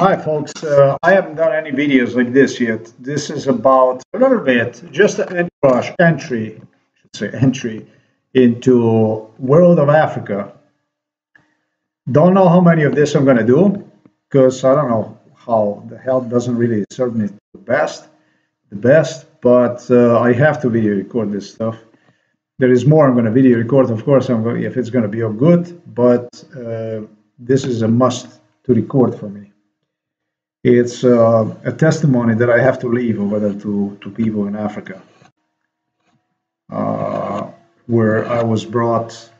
Hi, folks. Uh, I haven't done any videos like this yet. This is about a little bit, just an entry, should say entry into world of Africa. Don't know how many of this I'm going to do because I don't know how the health doesn't really serve me the best, the best. But uh, I have to video record this stuff. There is more I'm going to video record, of course. I'm going if it's going to be all good, but uh, this is a must to record for me it's uh, a testimony that I have to leave over to, to people in Africa, uh, where I was brought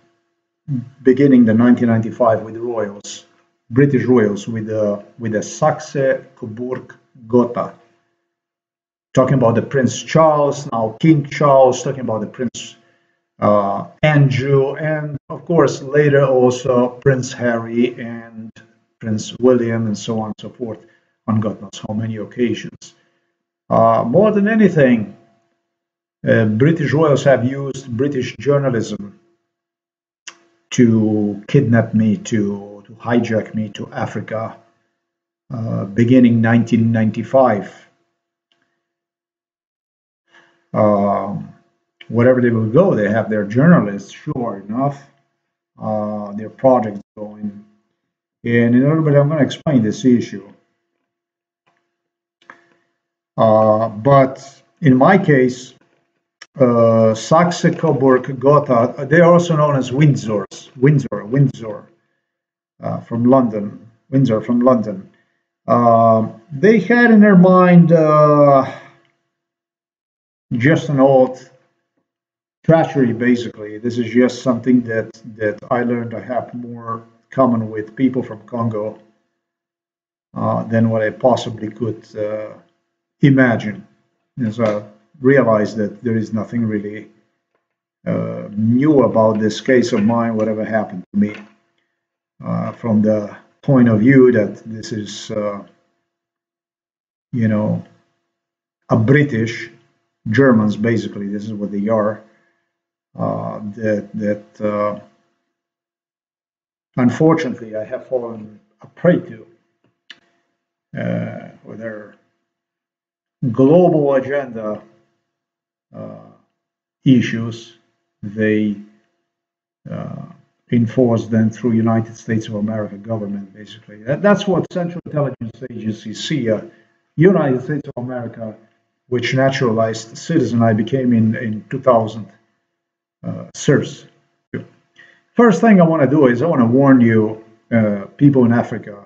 beginning the 1995 with royals, British royals, with the with the Saxe Coburg Gotha, talking about the Prince Charles, now King Charles, talking about the Prince uh, Andrew, and of course later also Prince Harry and Prince William, and so on and so forth on God knows how many occasions. Uh, more than anything, uh, British royals have used British journalism to kidnap me, to, to hijack me to Africa, uh, beginning 1995. Um, wherever they will go, they have their journalists, sure enough, uh, their projects going. And in a little bit, I'm going to explain this issue. Uh, but in my case, uh, Saxe Coburg Gotha, they are also known as Windsors, Windsor, Windsor uh, from London, Windsor from London. Uh, they had in their mind uh, just an old treachery, basically. This is just something that, that I learned I have more common with people from Congo uh, than what I possibly could imagine. as so I realized that there is nothing really uh, new about this case of mine, whatever happened to me, uh, from the point of view that this is, uh, you know, a British, Germans basically, this is what they are, uh, that, that uh, unfortunately I have fallen a prey to, uh, they're global agenda uh, issues, they uh, enforce them through United States of America government, basically. That, that's what Central Intelligence Agency, CIA, United States of America, which naturalized citizen I became in, in 2000, uh. First thing I want to do is I want to warn you, uh, people in Africa,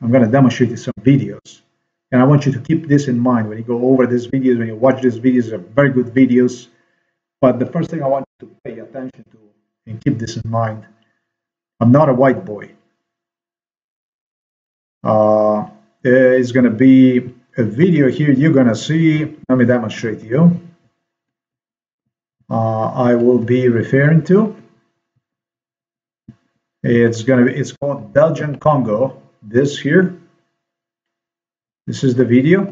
I'm going to demonstrate some videos and I want you to keep this in mind when you go over these videos, when you watch these videos, they're very good videos. But the first thing I want you to pay attention to and keep this in mind, I'm not a white boy. Uh, it's going to be a video here you're going to see. Let me demonstrate to you. Uh, I will be referring to. It's going to be, it's called Belgian Congo. This here. This is the video.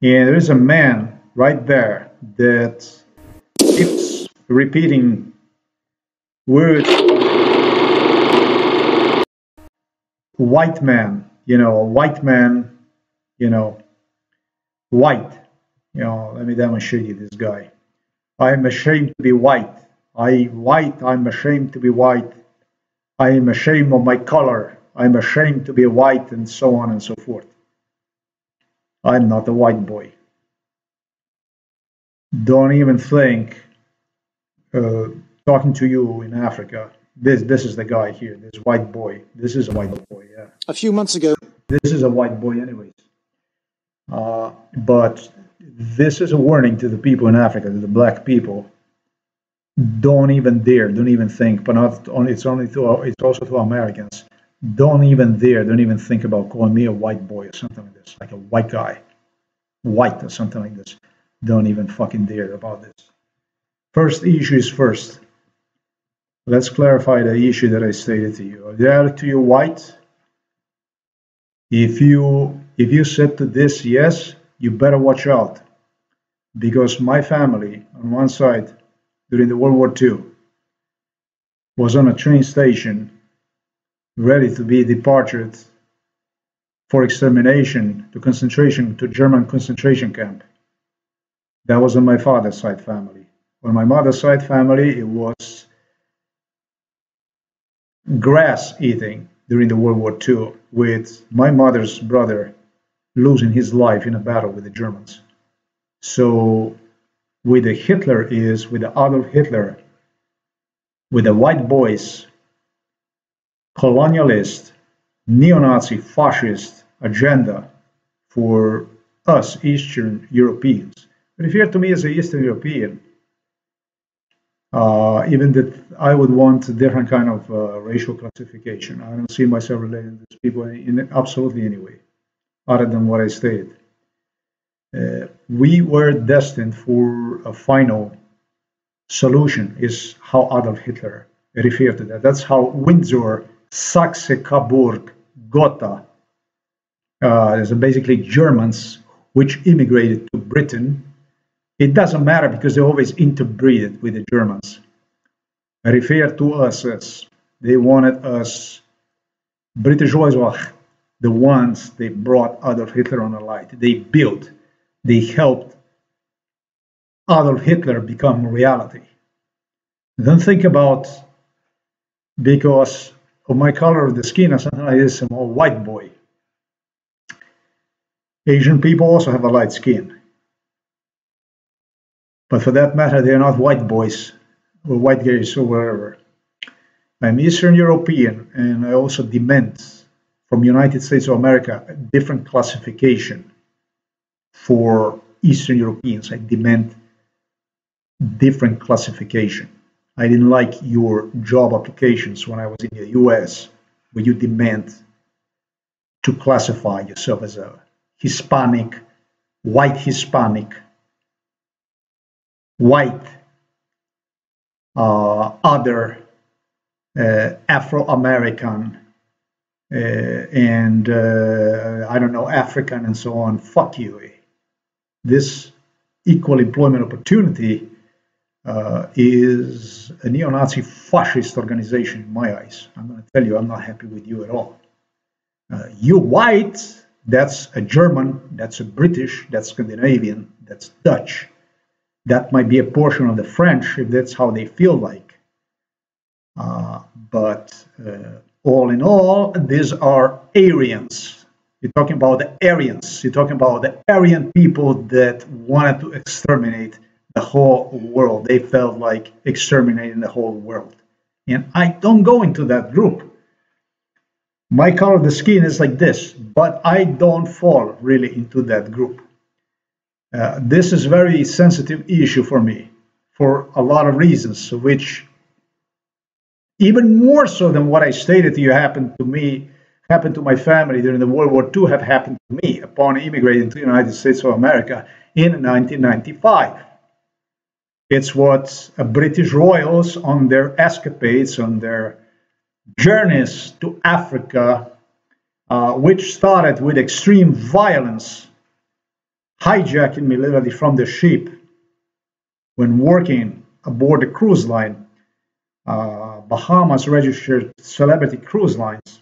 And there is a man right there that keeps repeating words white man, you know, a white man, you know, white. You know, let me demonstrate you this guy. I'm ashamed to be white. I white, I'm ashamed to be white. I am ashamed of my color. I'm ashamed to be white and so on and so forth. I'm not a white boy. Don't even think uh, talking to you in Africa. This this is the guy here. This white boy. This is a white boy. Yeah. A few months ago. This is a white boy, anyways. Uh, but this is a warning to the people in Africa, to the black people. Don't even dare. Don't even think. But not only. It's only to. It's also to Americans don't even dare, don't even think about calling me a white boy or something like this, like a white guy, white or something like this. Don't even fucking dare about this. First issue is first. Let's clarify the issue that I stated to you. Are to you white? If you if you said to this yes, you better watch out. Because my family on one side during the World War II was on a train station ready to be departed for extermination to concentration to German concentration camp. That was on my father's side family. On my mother's side family, it was grass eating during the World War II, with my mother's brother losing his life in a battle with the Germans. So, with the Hitler is with the Adolf Hitler, with the white boys, colonialist, neo-Nazi, fascist agenda for us Eastern Europeans. Refer to me as an Eastern European. Uh, even that I would want a different kind of uh, racial classification. I don't see myself related to these people in, in absolutely any way, other than what I stated. Uh, we were destined for a final solution, is how Adolf Hitler referred to that. That's how Windsor, Saxe Coburg, Gotha, uh, basically Germans which immigrated to Britain it doesn't matter because they always interbreeded with the Germans. Refer to us as they wanted us, British Oislach, the ones they brought Adolf Hitler on the light. They built, they helped Adolf Hitler become reality. Don't think about because of my color of the skin or something like this, I'm a white boy. Asian people also have a light skin. But for that matter, they're not white boys or white gays or whatever. I'm Eastern European, and I also demand from United States of America a different classification for Eastern Europeans. I demand different classification. I didn't like your job applications when I was in the US, where you demand to classify yourself as a Hispanic, white Hispanic, white, uh, other uh, Afro American, uh, and uh, I don't know, African and so on. Fuck you. This equal employment opportunity is a neo Nazi fascist organization in my eyes. I'm going to tell you, I'm not happy with you at all. Uh, you white, that's a German, that's a British, that's Scandinavian, that's Dutch that might be a portion of the French if that's how they feel like. Uh, but uh, all in all, these are Aryans. You're talking about the Aryans. You're talking about the Aryan people that wanted to exterminate the whole world. They felt like exterminating the whole world. And I don't go into that group. My color of the skin is like this, but I don't fall really into that group. Uh, this is a very sensitive issue for me for a lot of reasons, which even more so than what I stated to you happened to me, happened to my family during the World War II, have happened to me upon immigrating to the United States of America in 1995. It's what British royals on their escapades, on their journeys to Africa, uh, which started with extreme violence hijacking me literally from the ship when working aboard the cruise line, uh, Bahamas registered celebrity cruise lines.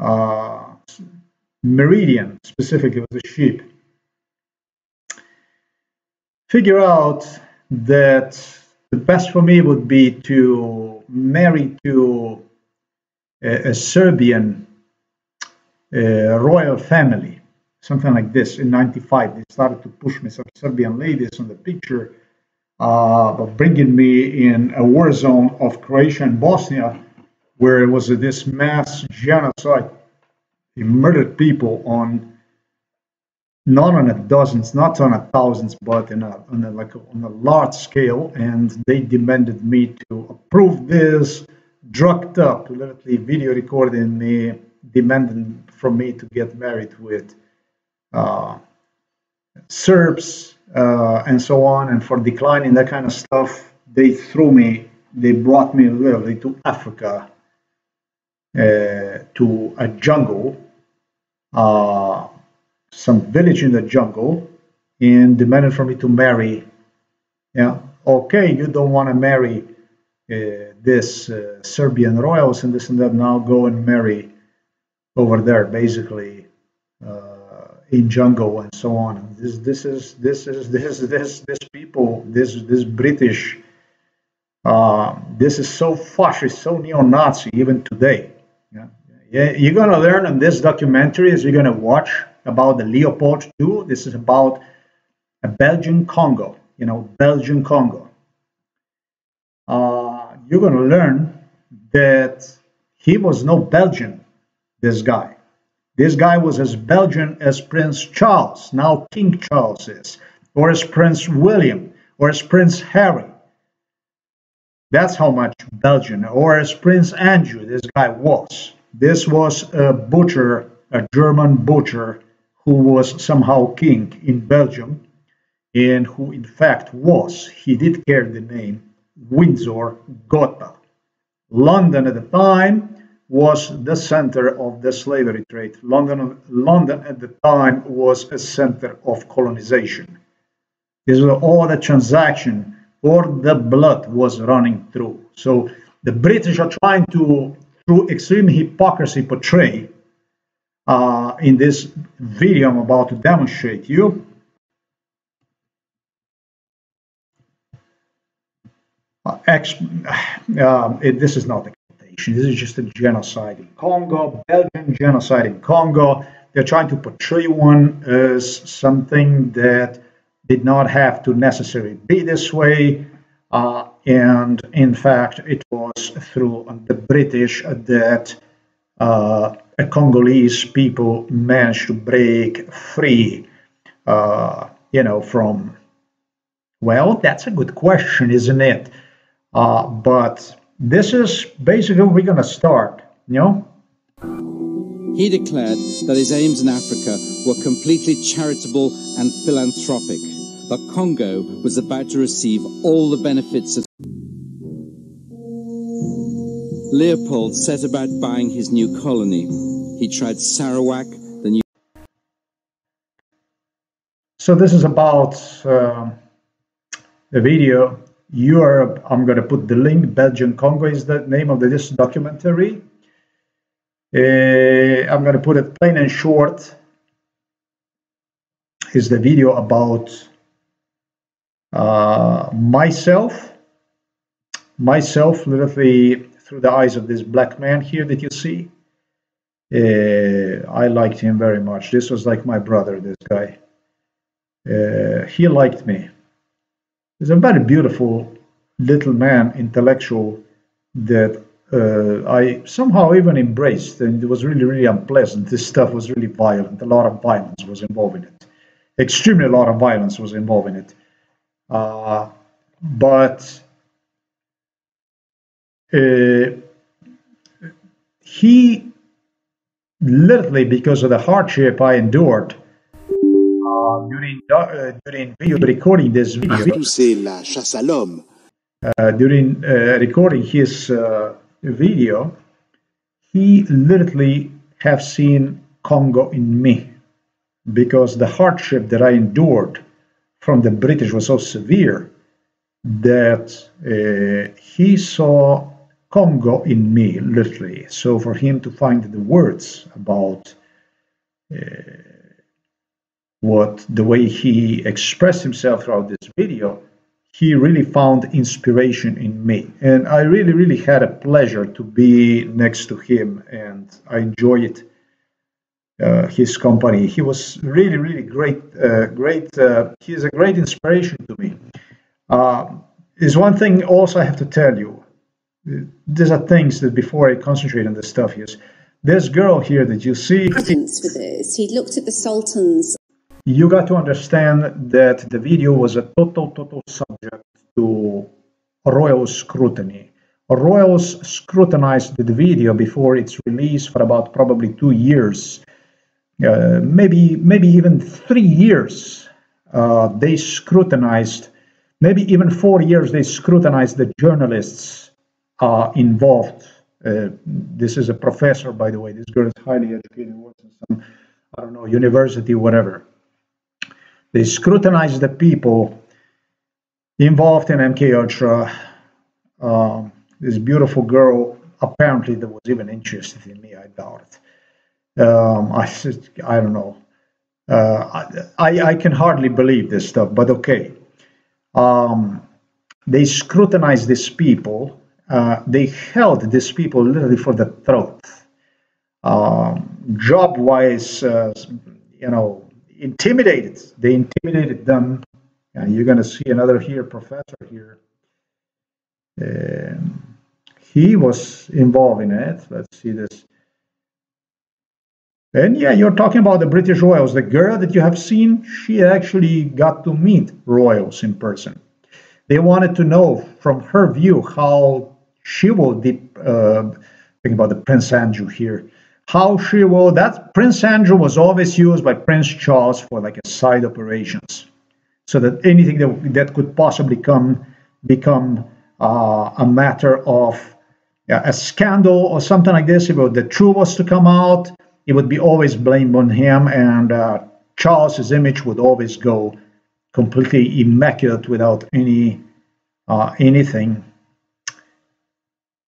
Uh, Meridian specifically was a ship. Figure out that the best for me would be to marry to a, a Serbian uh, royal family something like this in 95 they started to push me some serbian ladies on the picture uh, bringing me in a war zone of croatia and bosnia where it was this mass genocide. They murdered people on not on a dozens not on a thousands but in a, on a like on a large scale and they demanded me to approve this drugged up literally video recording me demanding from me to get married with uh, Serbs uh, and so on, and for declining that kind of stuff, they threw me, they brought me literally to Africa, uh, to a jungle, some village in the jungle, and demanded for me to marry. Yeah, okay, you don't want to marry uh, this uh, Serbian royals and this and that. Now go and marry over there, basically uh, in jungle and so on. This this is this is this this this people this this British. Uh, this is so fascist, so neo-Nazi even today. Yeah. yeah, you're gonna learn in this documentary as you're gonna watch about the Leopold II. This is about a Belgian Congo, you know, Belgian Congo. Uh, you're gonna learn that he was no Belgian, this guy. This guy was as Belgian as Prince Charles, now King Charles is, or as Prince William, or as Prince Harry. That's how much Belgian, or as Prince Andrew, this guy was. This was a butcher, a German butcher, who was somehow king in Belgium, and who in fact was, he did carry the name Windsor Gotha. London at the time was the center of the slavery trade. London, London at the time was a center of colonization. This was all the transaction or the blood was running through. So the British are trying to, through extreme hypocrisy, portray uh, in this video I'm about to demonstrate you. Uh, ex, uh, it, this is not the this is just a genocide in Congo, Belgian genocide in Congo. They're trying to portray one as something that did not have to necessarily be this way. Uh, and in fact, it was through the British that uh, Congolese people managed to break free, uh, you know, from. Well, that's a good question, isn't it? Uh, but this is basically we're going to start, you know? He declared that his aims in Africa were completely charitable and philanthropic. The Congo was about to receive all the benefits of. Leopold set about buying his new colony. He tried Sarawak. So, this is about uh, the video Europe, I'm going to put the link. Belgian Congo is the name of this documentary. Uh, I'm going to put it plain and short. Is the video about uh, myself, myself, literally through the eyes of this black man here that you see. Uh, I liked him very much. This was like my brother, this guy. Uh, he liked me. He's a very beautiful little man, intellectual, that uh, I somehow even embraced, and it was really, really unpleasant. This stuff was really violent. A lot of violence was involved in it. Extremely a lot of violence was involved in it. Uh, but uh, he literally, because of the hardship I endured, during uh, during recording this video. la chasse à l'homme. Uh, during uh, recording his uh, video, he literally have seen Congo in me because the hardship that I endured from the British was so severe that uh, he saw Congo in me, literally. So for him to find the words about uh, what the way he expressed himself throughout this video, he really found inspiration in me. And I really, really had a pleasure to be next to him and I enjoyed uh, his company. He was really, really great, uh, great. Uh, is a great inspiration to me. Uh, is one thing also I have to tell you. These are things that before I concentrate on this stuff is this girl here that you see. This, he looked at the Sultan's you got to understand that the video was a total, total subject to royal scrutiny. Royals scrutinized the video before its release for about probably two years, uh, maybe maybe even three years. Uh, they scrutinized, maybe even four years. They scrutinized the journalists involved. Uh, this is a professor, by the way. This girl is highly educated, works in some I don't know university, whatever. They scrutinized the people involved in MK Ultra. Um, this beautiful girl, apparently, that was even interested in me. I doubt it. Um, I I don't know. Uh, I I can hardly believe this stuff, but okay. Um, they scrutinized these people. Uh, they held these people literally for the throat. Um, job-wise, uh, you know, intimidated. They intimidated them. And you're going to see another here professor here. Um, he was involved in it. Let's see this. And yeah, you're talking about the British royals. The girl that you have seen, she actually got to meet royals in person. They wanted to know from her view how she will deep, uh, think about the Prince Andrew here, how she will, that Prince Andrew was always used by Prince Charles for like a side operations. So that anything that, that could possibly come, become uh, a matter of a scandal or something like this, if the truth was to come out, it would be always blamed on him, and uh, Charles's image would always go completely immaculate without any uh, anything,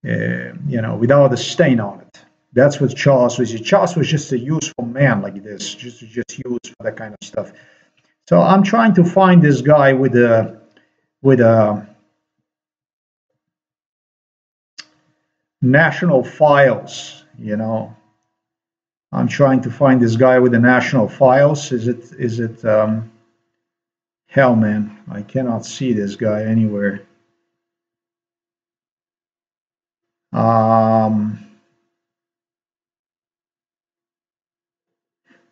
you know, without a stain on it. That's what Charles was. Charles was just a useful man like this, just just used for that kind of stuff. So I'm trying to find this guy with a with a national files, you know. I'm trying to find this guy with the national files. Is it is it um, hell man? I cannot see this guy anywhere. Um,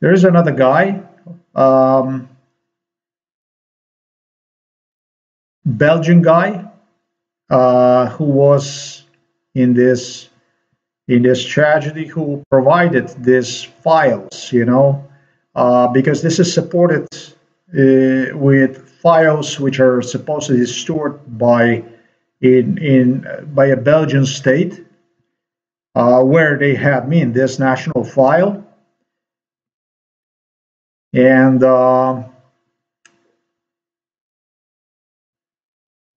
there's another guy, um, Belgian guy, uh, who was in this in this tragedy who provided these files, you know, uh, because this is supported uh, with files which are supposedly stored by in in by a Belgian state, uh, where they had me in this national file, and uh,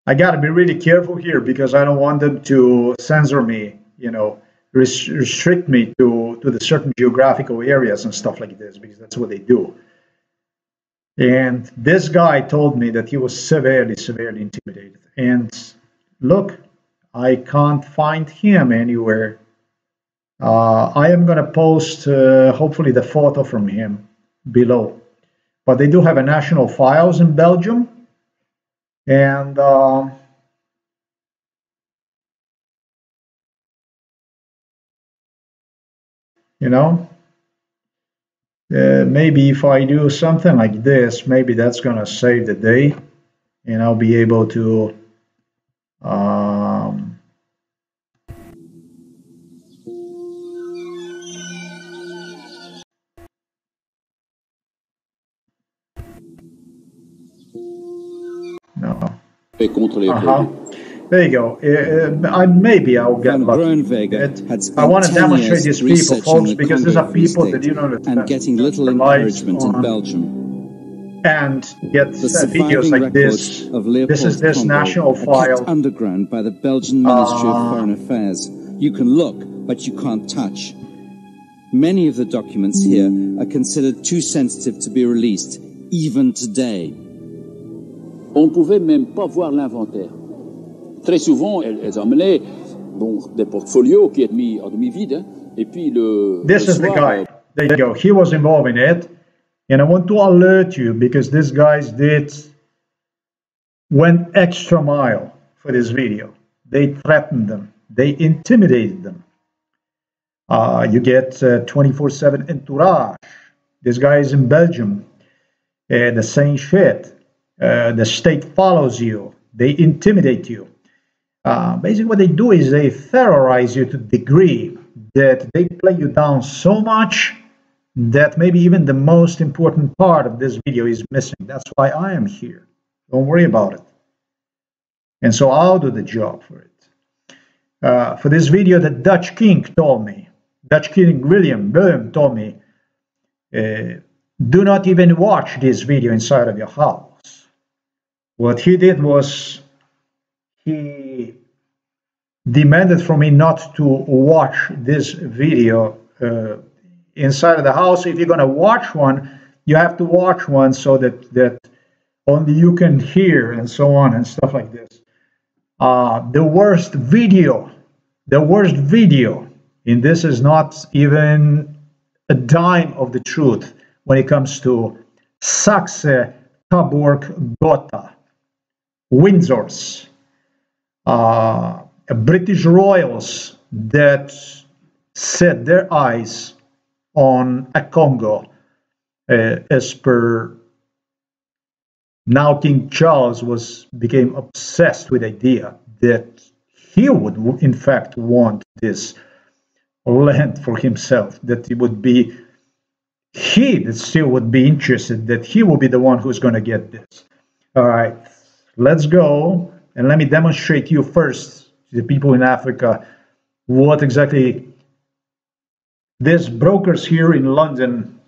I got to be really careful here because I don't want them to censor me, you know, restrict me to, to the certain geographical areas and stuff like this because that's what they do. And this guy told me that he was severely, severely intimidated. And look, I can't find him anywhere. Uh, I am going to post, uh, hopefully, the photo from him below. But they do have a national files in Belgium and uh, you know, uh, maybe if I do something like this, maybe that's going to save the day and I'll be able to um, les uh-huh. There you go. Uh, uh, maybe I'll get Van lucky. I want to demonstrate these people, folks, because these are people that you know and getting little encouragement in Belgium. And get uh, videos like this. This is this Congo national file. underground by the Belgian Ministry uh, of Foreign Affairs. You can look, but you can't touch. Many of the documents here are considered too sensitive to be released, even today. On ne pouvait même pas voir l'inventaire. Très souvent, elles, elles emmenaient bon, des portfolios qui étaient mis en demi-vide, hein, et puis le. This le is soir, the guy. There you go. He was involved in it. And I want to alert you because these guys did went extra mile for this video. They threatened them. They intimidated them. Uh, you get 24/7 entourage. This guy is in Belgium. Uh, the same shit. Uh, the state follows you, they intimidate you. Uh, basically, what they do is they terrorize you to the degree that they play you down so much that maybe even the most important part of this video is missing. That's why I am here. Don't worry about it. And so I'll do the job for it. Uh, for this video, the Dutch king told me, Dutch king William, William told me, uh, do not even watch this video inside of your house. What he did was he demanded from me not to watch this video uh, inside of the house. If you're going to watch one, you have to watch one so that that only you can hear and so on and stuff like this. Uh, the worst video, the worst video, and this is not even a dime of the truth when it comes to Saxe Coburg Gotha, Windsors, uh, British royals that set their eyes on a Congo uh, as per now King Charles was became obsessed with the idea that he would in fact want this land for himself that it would be he that still would be interested that he will be the one who's going to get this. All right let's go and let me demonstrate you first to the people in africa what exactly these brokers here in london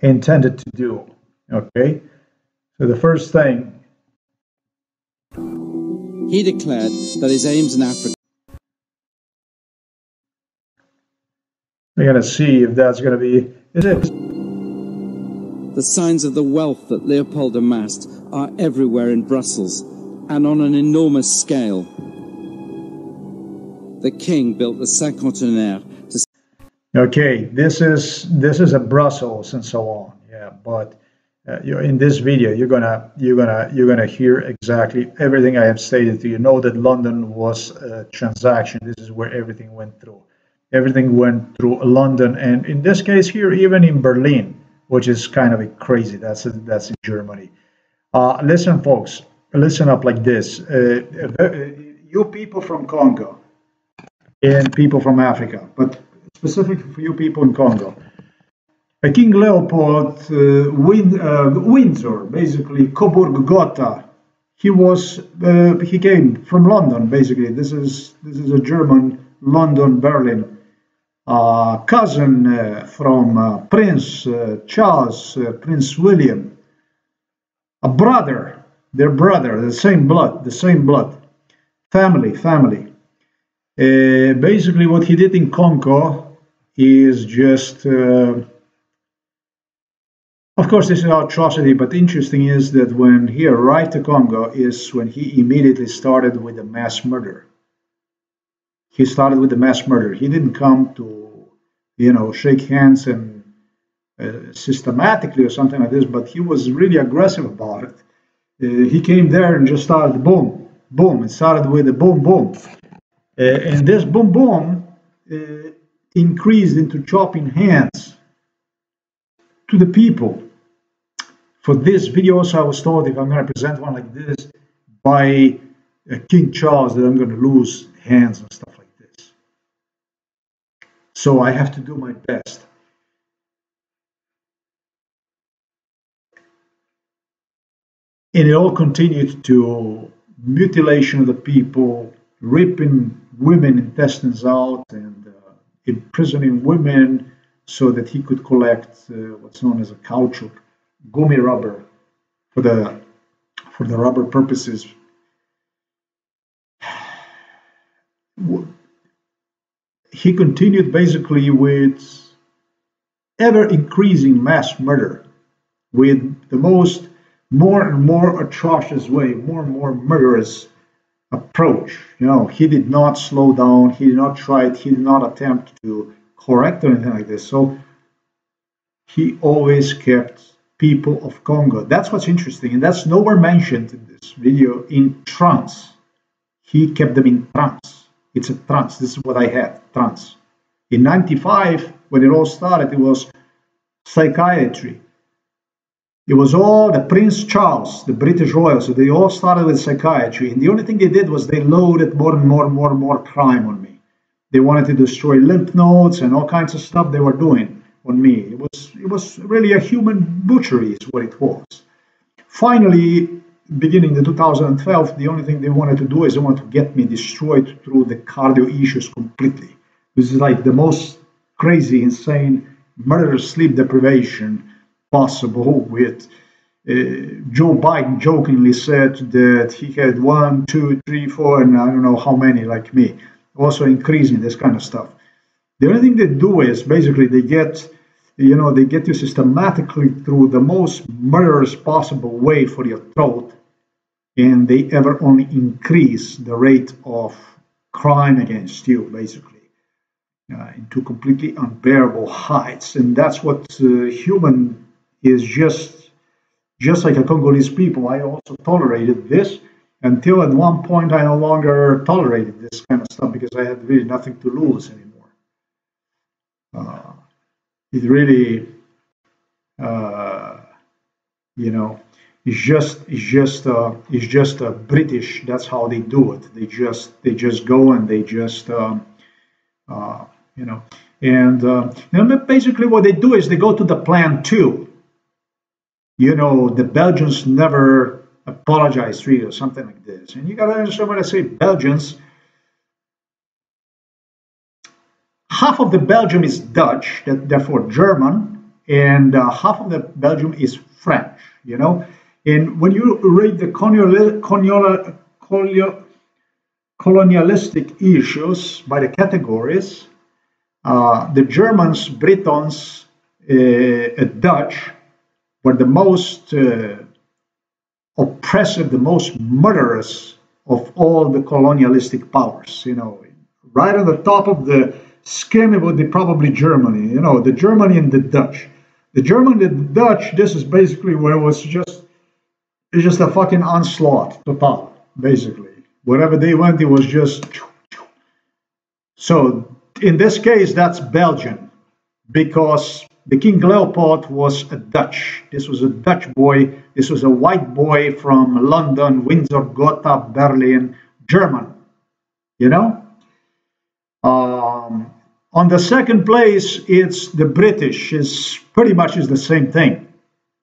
intended to do okay so the first thing he declared that his aims in Africa. We're going to see if that's going to be. Is it? The signs of the wealth that Leopold amassed are everywhere in Brussels and on an enormous scale. The king built the Cinquantenaire to. Okay, this is this is a Brussels and so on. Yeah, but uh, in this video you're gonna you're gonna you're gonna hear exactly everything I have stated to you. Know that London was a transaction. This is where everything went through. Everything went through London, and in this case here, even in Berlin, which is kind of crazy. That's that's in Germany. Uh, listen, folks, listen up like this. Uh, uh, you people from Congo and people from Africa, but specifically for you people in Congo King Leopold uh, Win, uh, Windsor, basically Coburg Gotha. He was uh, he came from London, basically. This is this is a German London Berlin uh, cousin uh, from uh, Prince Charles, Prince William, a brother, their brother, the same blood, the same blood, family, family. basically, what he did in Congo is just of course, this is an atrocity, but interesting is that when he arrived to Congo is when he immediately started with the mass murder. He started with the mass murder. He didn't come to, you know, shake hands and uh, systematically or something like this, but he was really aggressive about it. Uh, he came there and just started boom, boom. It started with a boom, boom. Uh, and this boom, boom uh, increased into chopping hands to the people for this video also I was told if I'm going to present one like this by uh, King Charles that I'm going to lose hands and stuff like this. So I have to do my best. And it all continued to mutilation of the people, ripping women intestines out and imprisoning women so that he could collect uh, what's known as a caoutchouc gummy rubber for the for the rubber purposes. He continued basically with ever increasing mass murder, with the most more and more atrocious way, more and more murderous approach. You know, he did not slow down, he did not try it, he did not attempt to correct or anything like this. So he always kept people of Congo. That's what's interesting, and that's nowhere mentioned in this video in trance. He kept them in trance. It's a trance. This is what I had trance. In 95, when it all started, it was psychiatry. It was all the Prince Charles, the British royals, they all started with psychiatry. And the only thing they did was they loaded more and more and more and more crime on me. They wanted to destroy lymph nodes and all kinds of stuff they were doing on me. It was it was really a human butchery, is what it was. Finally, beginning in 2012, the only thing they wanted to do is they wanted to get me destroyed through the cardio issues completely. This is like the most crazy, insane, murderous sleep deprivation possible. With uh, Joe Biden jokingly said that he had one, two, three, four, and I don't know how many like me. Also increasing this kind of stuff. The only thing they do is basically they get, you know, they get you systematically through the most murderous possible way for your throat, and they ever only increase the rate of crime against you, basically. Uh, into completely unbearable heights, and that's what uh, human is just just like a Congolese people. I also tolerated this until at one point I no longer tolerated this kind of stuff because I had really nothing to lose anymore. Uh, it really, uh, you know, it's just it's just uh, it's just uh, British. That's how they do it. They just they just go and they just um, uh, you know and uh, basically what they do is they go to the plan two. You know, the Belgians never apologize really or something like this. And you got to understand when I say Belgians, half of the Belgium is Dutch, that, therefore German, and uh, half of the Belgium is French, you know. And when you read the colonial, colonial, colonialistic issues by the categories, uh, the Germans, Britons, uh, Dutch were the most uh, oppressive, the most murderous of all the colonialistic powers. You know, right on the top of the scheme it would be probably Germany. You know, the Germany and the Dutch. The Germany and the Dutch. This is basically where it was just it's just a fucking onslaught, total. Basically, wherever they went, it was just. So in this case, that's Belgium, because the King Leopold was a Dutch. This was a Dutch boy. This was a white boy from London, Windsor, Gotha, Berlin, German. You know? Um, on the second place, it's the British. It's pretty much is the same thing.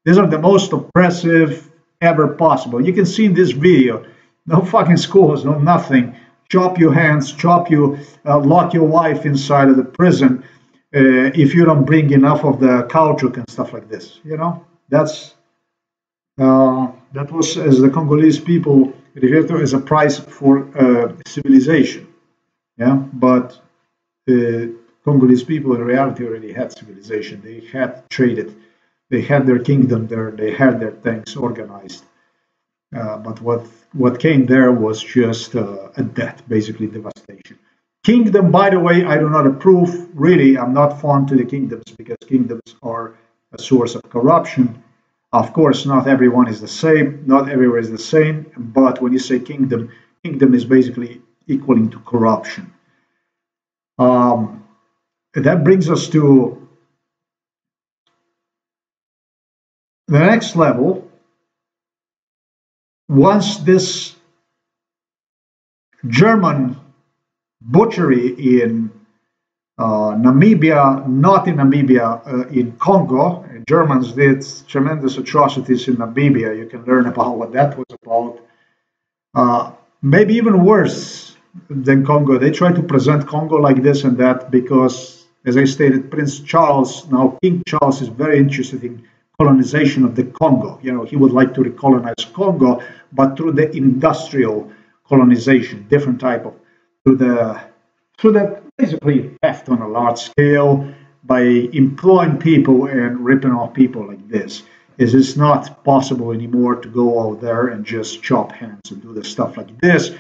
These are the most oppressive ever possible. You can see in this video, no fucking schools, no nothing. Chop your hands, chop you, uh, lock your wife inside of the prison uh, if you don't bring enough of the kaujuk and stuff like this. You know, that's uh, that was as the Congolese people refer to as a price for uh, civilization. Yeah, but the Congolese people in reality already had civilization. They had traded, they had their kingdom there, they had their things organized. Uh, but what what came there was just uh, a death, basically devastation. Kingdom, by the way, I do not approve. Really, I'm not fond to the kingdoms because kingdoms are a source of corruption. Of course, not everyone is the same, not everywhere is the same, but when you say kingdom, kingdom is basically equaling to corruption. Um, that brings us to the next level. Once this German butchery in uh, Namibia, not in Namibia, uh, in Congo. Germans did tremendous atrocities in Namibia. You can learn about what that was about. Uh, maybe even worse than Congo. They try to present Congo like this and that because, as I stated, Prince Charles, now King Charles, is very interested in colonization of the Congo. You know, he would like to recolonize Congo, but through the industrial colonization, different type of to the to the basically theft on a large scale by employing people and ripping off people like this. Is it's not possible anymore to go out there and just chop hands and do the stuff like this.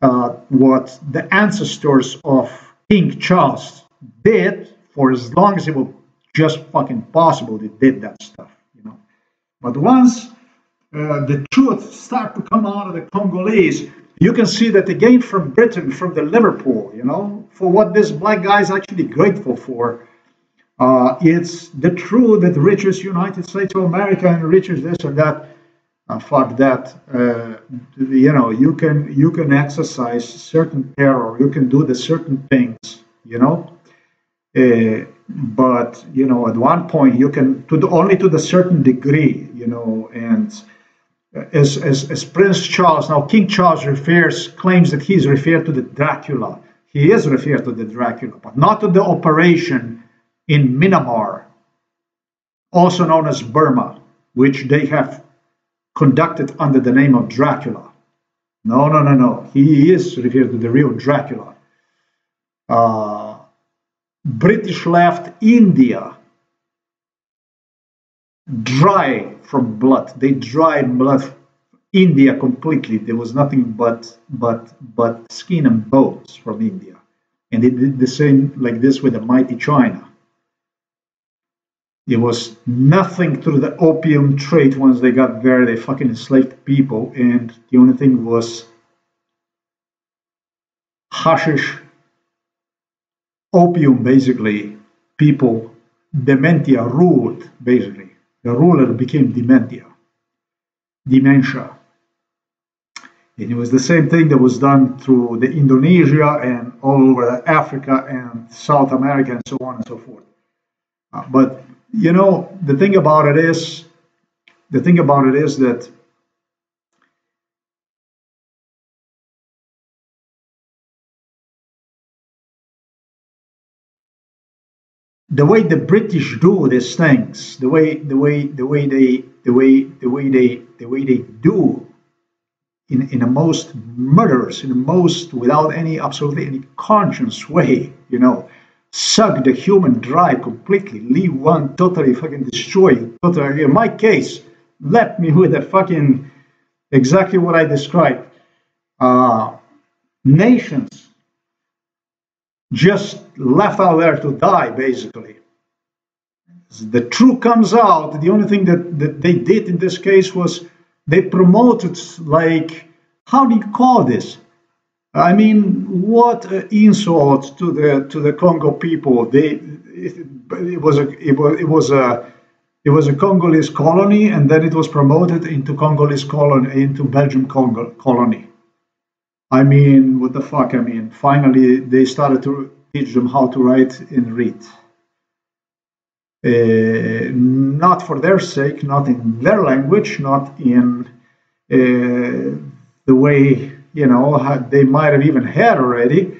Uh, what the ancestors of King Charles did for as long as it was just fucking possible, they did that stuff, you know. But once uh, the truth start to come out of the Congolese, you can see that again from Britain, from the Liverpool, you know, for what this black guy is actually grateful for. Uh, it's the truth that riches United States of America and riches this and that. Uh, fuck that. Uh, you know, you can you can exercise certain terror, you can do the certain things, you know. Uh, but you know, at one point, you can to the, only to the certain degree, you know, and as, as, as Prince Charles, now King Charles refers, claims that he is referred to the Dracula. He is referred to the Dracula, but not to the operation in Myanmar, also known as Burma, which they have conducted under the name of Dracula. No, no, no, no. He is referred to the real Dracula. Uh, British left India dry from blood. They dried blood India completely. There was nothing but but but skin and bones from India, and they did the same like this with the mighty China. It was nothing through the opium trade once they got there. They fucking enslaved people, and the only thing was hashish, opium, basically. People, dementia ruled, basically. The ruler became dementia, dementia. And it was the same thing that was done through the Indonesia and all over Africa and South America and so on and so forth. Uh, but you know, the thing about it is, the thing about it is that the way the British do these things, the way the way the way they the way the way they the way they do in in the most murderous, in the most without any absolutely any conscience way, you know, suck the human dry completely, leave one totally fucking destroy totally. In my case, left me with a fucking exactly what I described. Uh, nations just left out there to die, basically. The truth comes out. The only thing that, that they did in this case was they promoted, like, how do you call this? I mean, what insult to the to the Congo people! They it, it was a it was it was a it was a Congolese colony, and then it was promoted into Congolese colony into Belgium Congo, colony. I mean, what the fuck? I mean, finally they started to teach them how to write and read. Uh, not for their sake, not in their language, not in uh, the way you know, they might have even had already.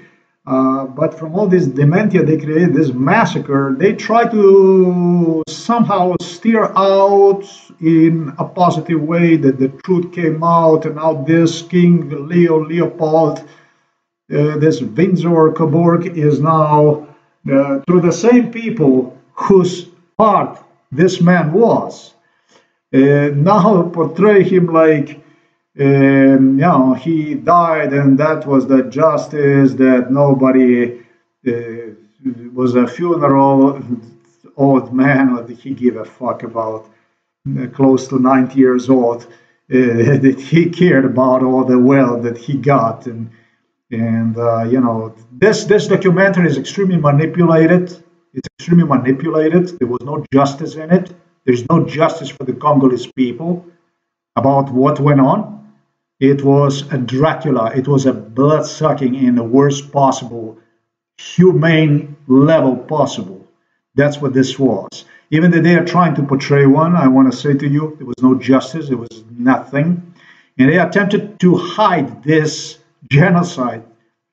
Uh, but from all this dementia they created, this massacre, they try to somehow steer out in a positive way that the truth came out, and now this King Leo Leopold, uh, this Windsor Coburg, is now uh, through the same people whose part this man was. Uh, now portray him like um, you know, he died, and that was the justice that nobody uh, was a funeral. Old man, what did he give a fuck about? Uh, close to 90 years old, uh, that he cared about all the wealth that he got, and and uh, you know, this this documentary is extremely manipulated. It's extremely manipulated. There was no justice in it. There's no justice for the Congolese people about what went on it was a Dracula. It was a blood sucking in the worst possible, humane level possible. That's what this was. Even that they are trying to portray one, I want to say to you, there was no justice, there was nothing. And they attempted to hide this genocide,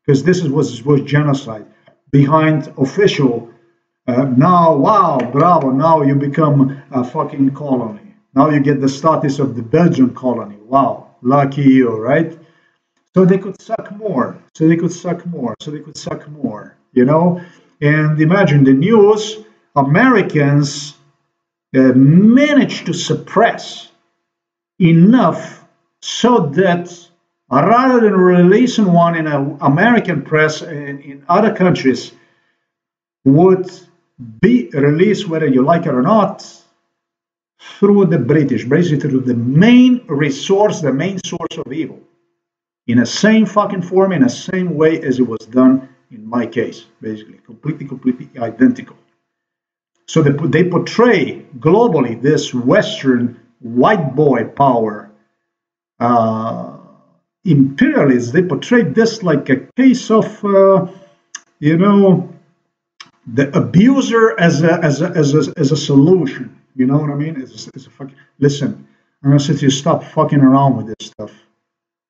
because this was, was genocide, behind official. Uh, now, wow, bravo, now you become a fucking colony. Now you get the status of the Belgian colony. Wow lucky you, right? So they could suck more, so they could suck more, so they could suck more, you know? And imagine the news, Americans uh, managed to suppress enough so that rather than releasing one in an American press and in other countries, would be released whether you like it or not through the British, basically through the main resource, the main source of evil, in the same fucking form, in the same way as it was done in my case, basically, completely, completely identical. So they, they portray globally this Western white boy power, uh, imperialists. They portray this like a case of, uh, you know, the abuser as a, as a, as a, as a solution you know what I mean? It's, it's a fuck. Listen, I'm gonna say to you, stop fucking around with this stuff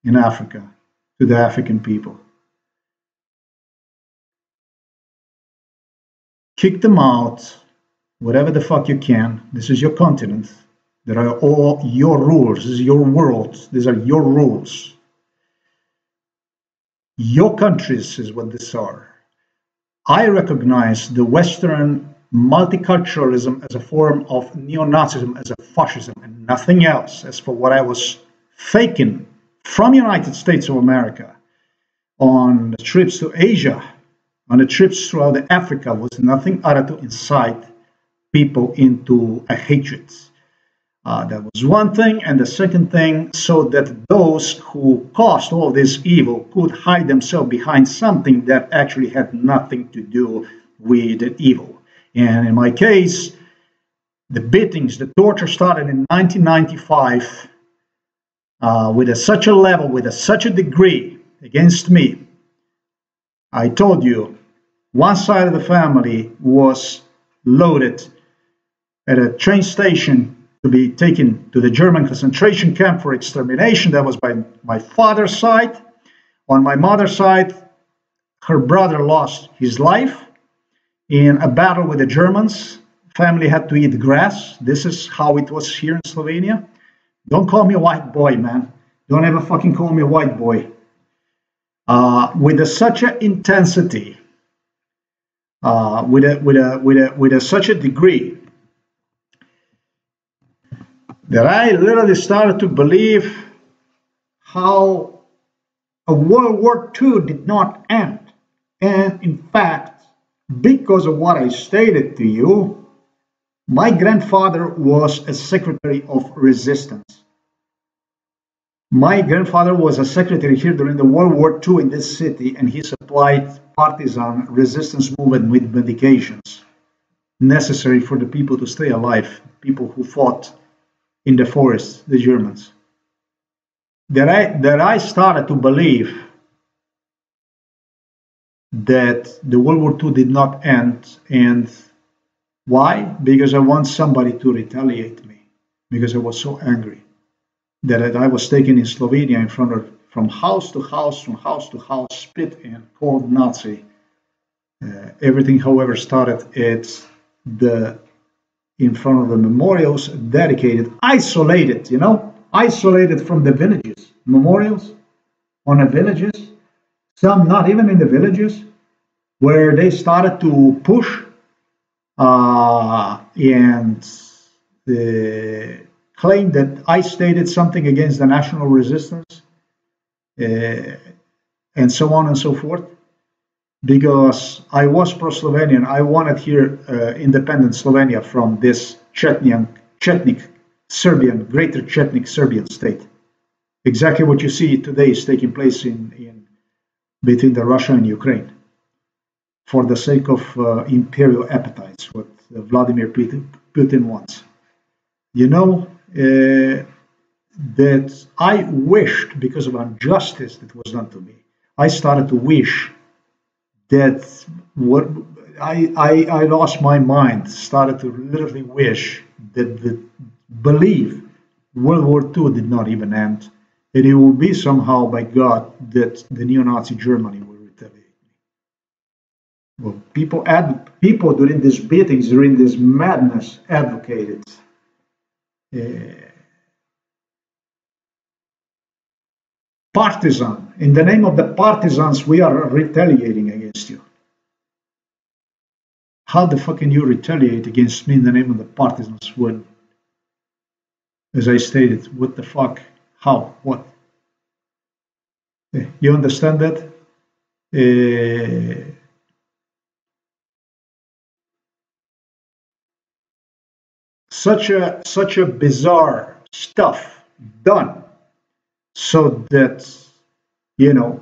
in Africa to the African people. Kick them out, whatever the fuck you can. This is your continent. There are all your rules. This is your world. These are your rules. Your countries is what these are. I recognize the Western multiculturalism as a form of neo-Nazism, as a fascism, and nothing else. As for what I was faking from United States of America on the trips to Asia, on the trips throughout Africa, was nothing other to incite people into a hatred. Uh, that was one thing. And the second thing, so that those who caused all this evil could hide themselves behind something that actually had nothing to do with the evil. And in my case, the beatings, the torture started in 1995 uh, with a, such a level, with a, such a degree against me. I told you, one side of the family was loaded at a train station to be taken to the German concentration camp for extermination. That was by my father's side. On my mother's side, her brother lost his life in a battle with the Germans. Family had to eat grass. This is how it was here in Slovenia. Don't call me a white boy, man. Don't ever fucking call me a white boy. Uh, with a, such an intensity, uh, with a with a with a with a, such a degree that I literally started to believe how a World War II did not end. And in fact, because of what I stated to you, my grandfather was a secretary of resistance. My grandfather was a secretary here during the World War II in this city, and he supplied partisan resistance movement with medications necessary for the people to stay alive, people who fought in the forest, the Germans. That I, that I started to believe that the World War II did not end. And why? Because I want somebody to retaliate me, because I was so angry that I was taken in Slovenia in front of from house to house, from house to house, spit and called Nazi. Uh, everything, however, started at the in front of the memorials dedicated, isolated, you know, isolated from the villages, memorials on the villages, some not even in the villages, where they started to push uh, and uh, claim that I stated something against the national resistance uh, and so on and so forth because I was pro-Slovenian. I wanted here uh, independent Slovenia from this Chetnian, Chetnik Serbian, Greater Chetnik Serbian state. Exactly what you see today is taking place in, in between the Russia and Ukraine for the sake of uh, imperial appetites, what uh, Vladimir Putin wants. You know uh, that I wished, because of injustice that was done to me, I started to wish that what I, I, I lost my mind, started to literally wish that the believe World War II did not even end, and it will be somehow by God that the neo-Nazi Germany will retaliate. Well, people ad, people during these beatings, during this madness, advocated. Uh, partisan. In the name of the partisans, we are retaliating against you. How the fuck can you retaliate against me in the name of the partisans when, as I stated, what the fuck, how, what? Eh, you understand that? Uh, such a such a bizarre stuff done so that, you know,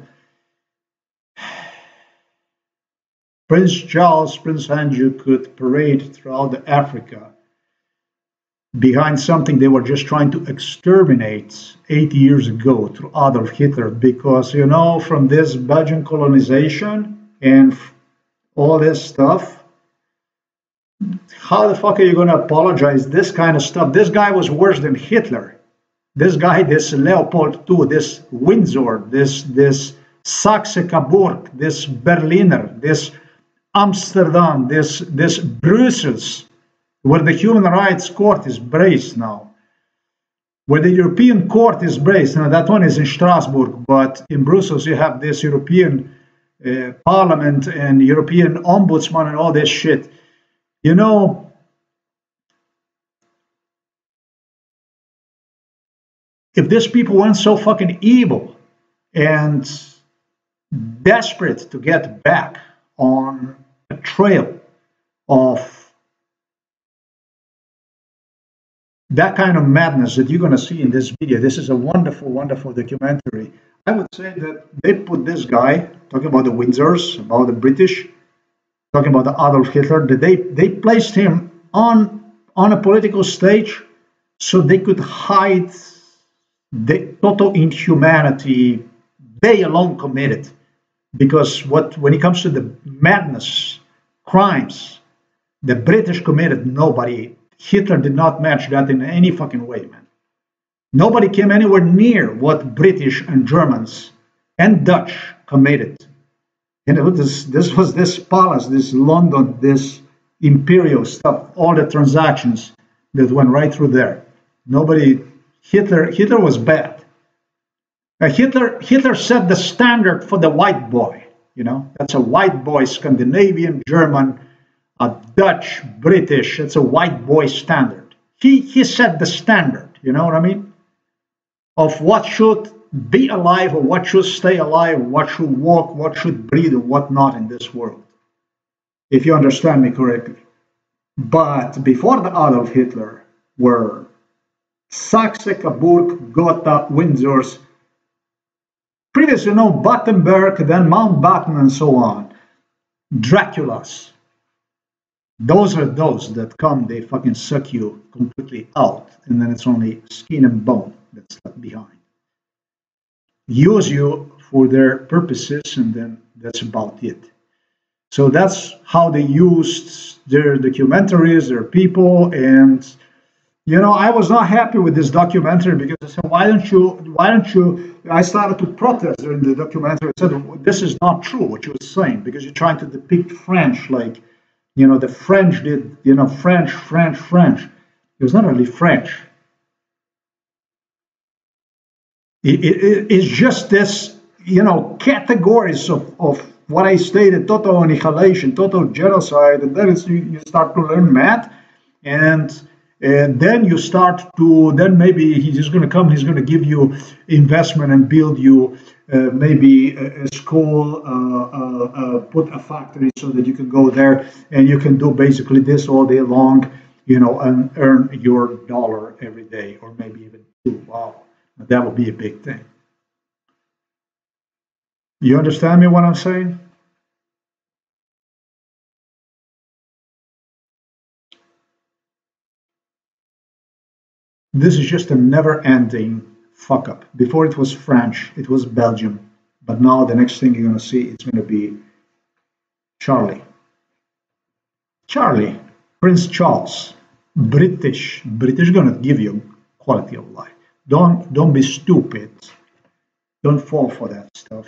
Prince Charles, Prince Andrew could parade throughout Africa behind something they were just trying to exterminate 80 years ago through Adolf Hitler. Because, you know, from this Belgian colonization and all this stuff, how the fuck are you going to apologize? This kind of stuff. This guy was worse than Hitler this guy, this Leopold II, this Windsor, this this Saxe-Coburg, this Berliner, this Amsterdam, this this Brussels, where the human rights court is based now, where the European court is based. Now that one is in Strasbourg, but in Brussels you have this European uh, Parliament and European Ombudsman and all this shit. You know, if these people weren't so fucking evil and desperate to get back on a trail of that kind of madness that you're going to see in this video. This is a wonderful, wonderful documentary. I would say that they put this guy talking about the Windsors, about the British, talking about Adolf Hitler. That they they placed him on on a political stage so they could hide the total inhumanity they alone committed. Because what when it comes to the madness, crimes, the British committed, nobody Hitler did not match that in any fucking way, man. Nobody came anywhere near what British and Germans and Dutch committed. You know, this this was this palace, this London, this imperial stuff, all the transactions that went right through there. Nobody Hitler Hitler was bad. Hitler Hitler set the standard for the white boy. You know, that's a white boy, Scandinavian, German, a Dutch, British. It's a white boy standard. He he set the standard. You know what I mean? Of what should be alive or what should stay alive, what should walk, what should breathe, and what not in this world. If you understand me correctly. But before the Adolf Hitler were Saxe, Coburg, Gotha, Windsor's, previously known Battenberg, then Mountbatten, and so on. Draculas, those are those that come, they fucking suck you completely out, and then it's only skin and bone that's left behind. Use you for their purposes, and then that's about it. So that's how they used their documentaries, their people, and you know, I was not happy with this documentary because I said, why don't you, why don't you, I started to protest during the documentary. I said, this is not true what you're saying because you're trying to depict French like you know, the French did, you know, French, French, French. It was not really French. It, it, it's just this, you know, categories of, of what I stated, total annihilation, total genocide, and then you, you start to learn math, and and then you start to then maybe he's going to come he's going to give you investment and build you uh, maybe a, a school, uh, uh, uh, put a factory so that you can go there and you can do basically this all day long, you know, and earn your dollar every day or maybe even two. Wow, that would be a big thing. You understand me what I'm saying? This is just a never ending fuck up. Before it was French, it was Belgium, but now the next thing you're going to see it's going to be Charlie. Charlie, Prince Charles, British. British to give you quality of life. Don't don't be stupid. Don't fall for that stuff.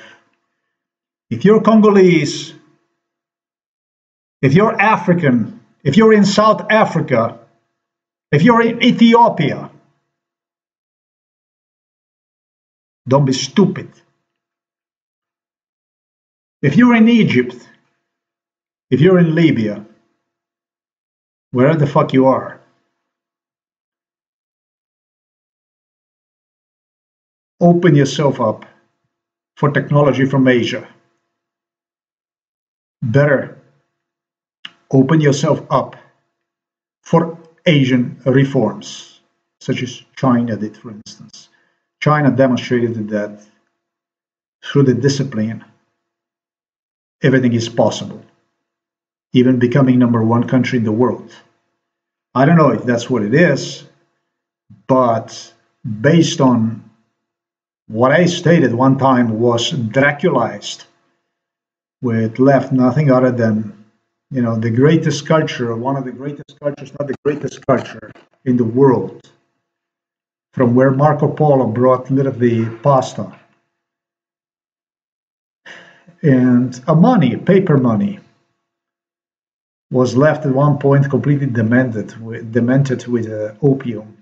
If you're Congolese, if you're African, if you're in South Africa, if you're in Ethiopia, Don't be stupid. If you're in Egypt, if you're in Libya, wherever the fuck you are, open yourself up for technology from Asia. Better open yourself up for Asian reforms, such as China did, for instance. China demonstrated that through the discipline, everything is possible, even becoming number one country in the world. I don't know if that's what it is, but based on what I stated one time was Draculized, with left nothing other than you know the greatest culture, one of the greatest cultures, not the greatest culture in the world from where Marco Polo brought literally pasta and a money, paper money, was left at one point completely demented, demented with uh, opium.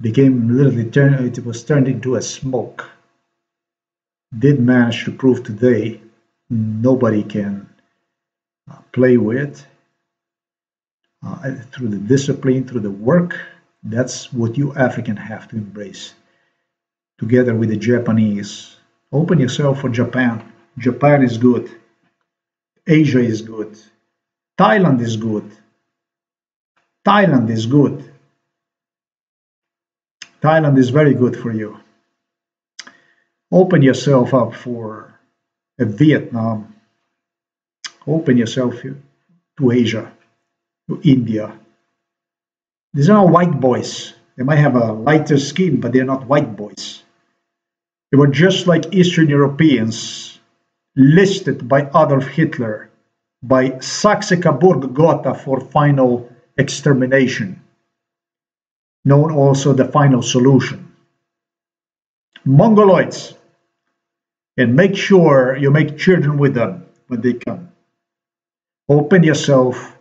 Became literally turned, it was turned into a smoke. did manage to prove today nobody can uh, play with uh, through the discipline, through the work. That's what you African have to embrace. Together with the Japanese, open yourself for Japan. Japan is good. Asia is good. Thailand is good. Thailand is good. Thailand is very good for you. Open yourself up for a Vietnam. Open yourself to Asia, to India. These are not white boys. They might have a lighter skin, but they're not white boys. They were just like Eastern Europeans listed by Adolf Hitler, by Saxe-Coburg Gotha for final extermination, known also the final solution. Mongoloids, and make sure you make children with them when they come. Open yourself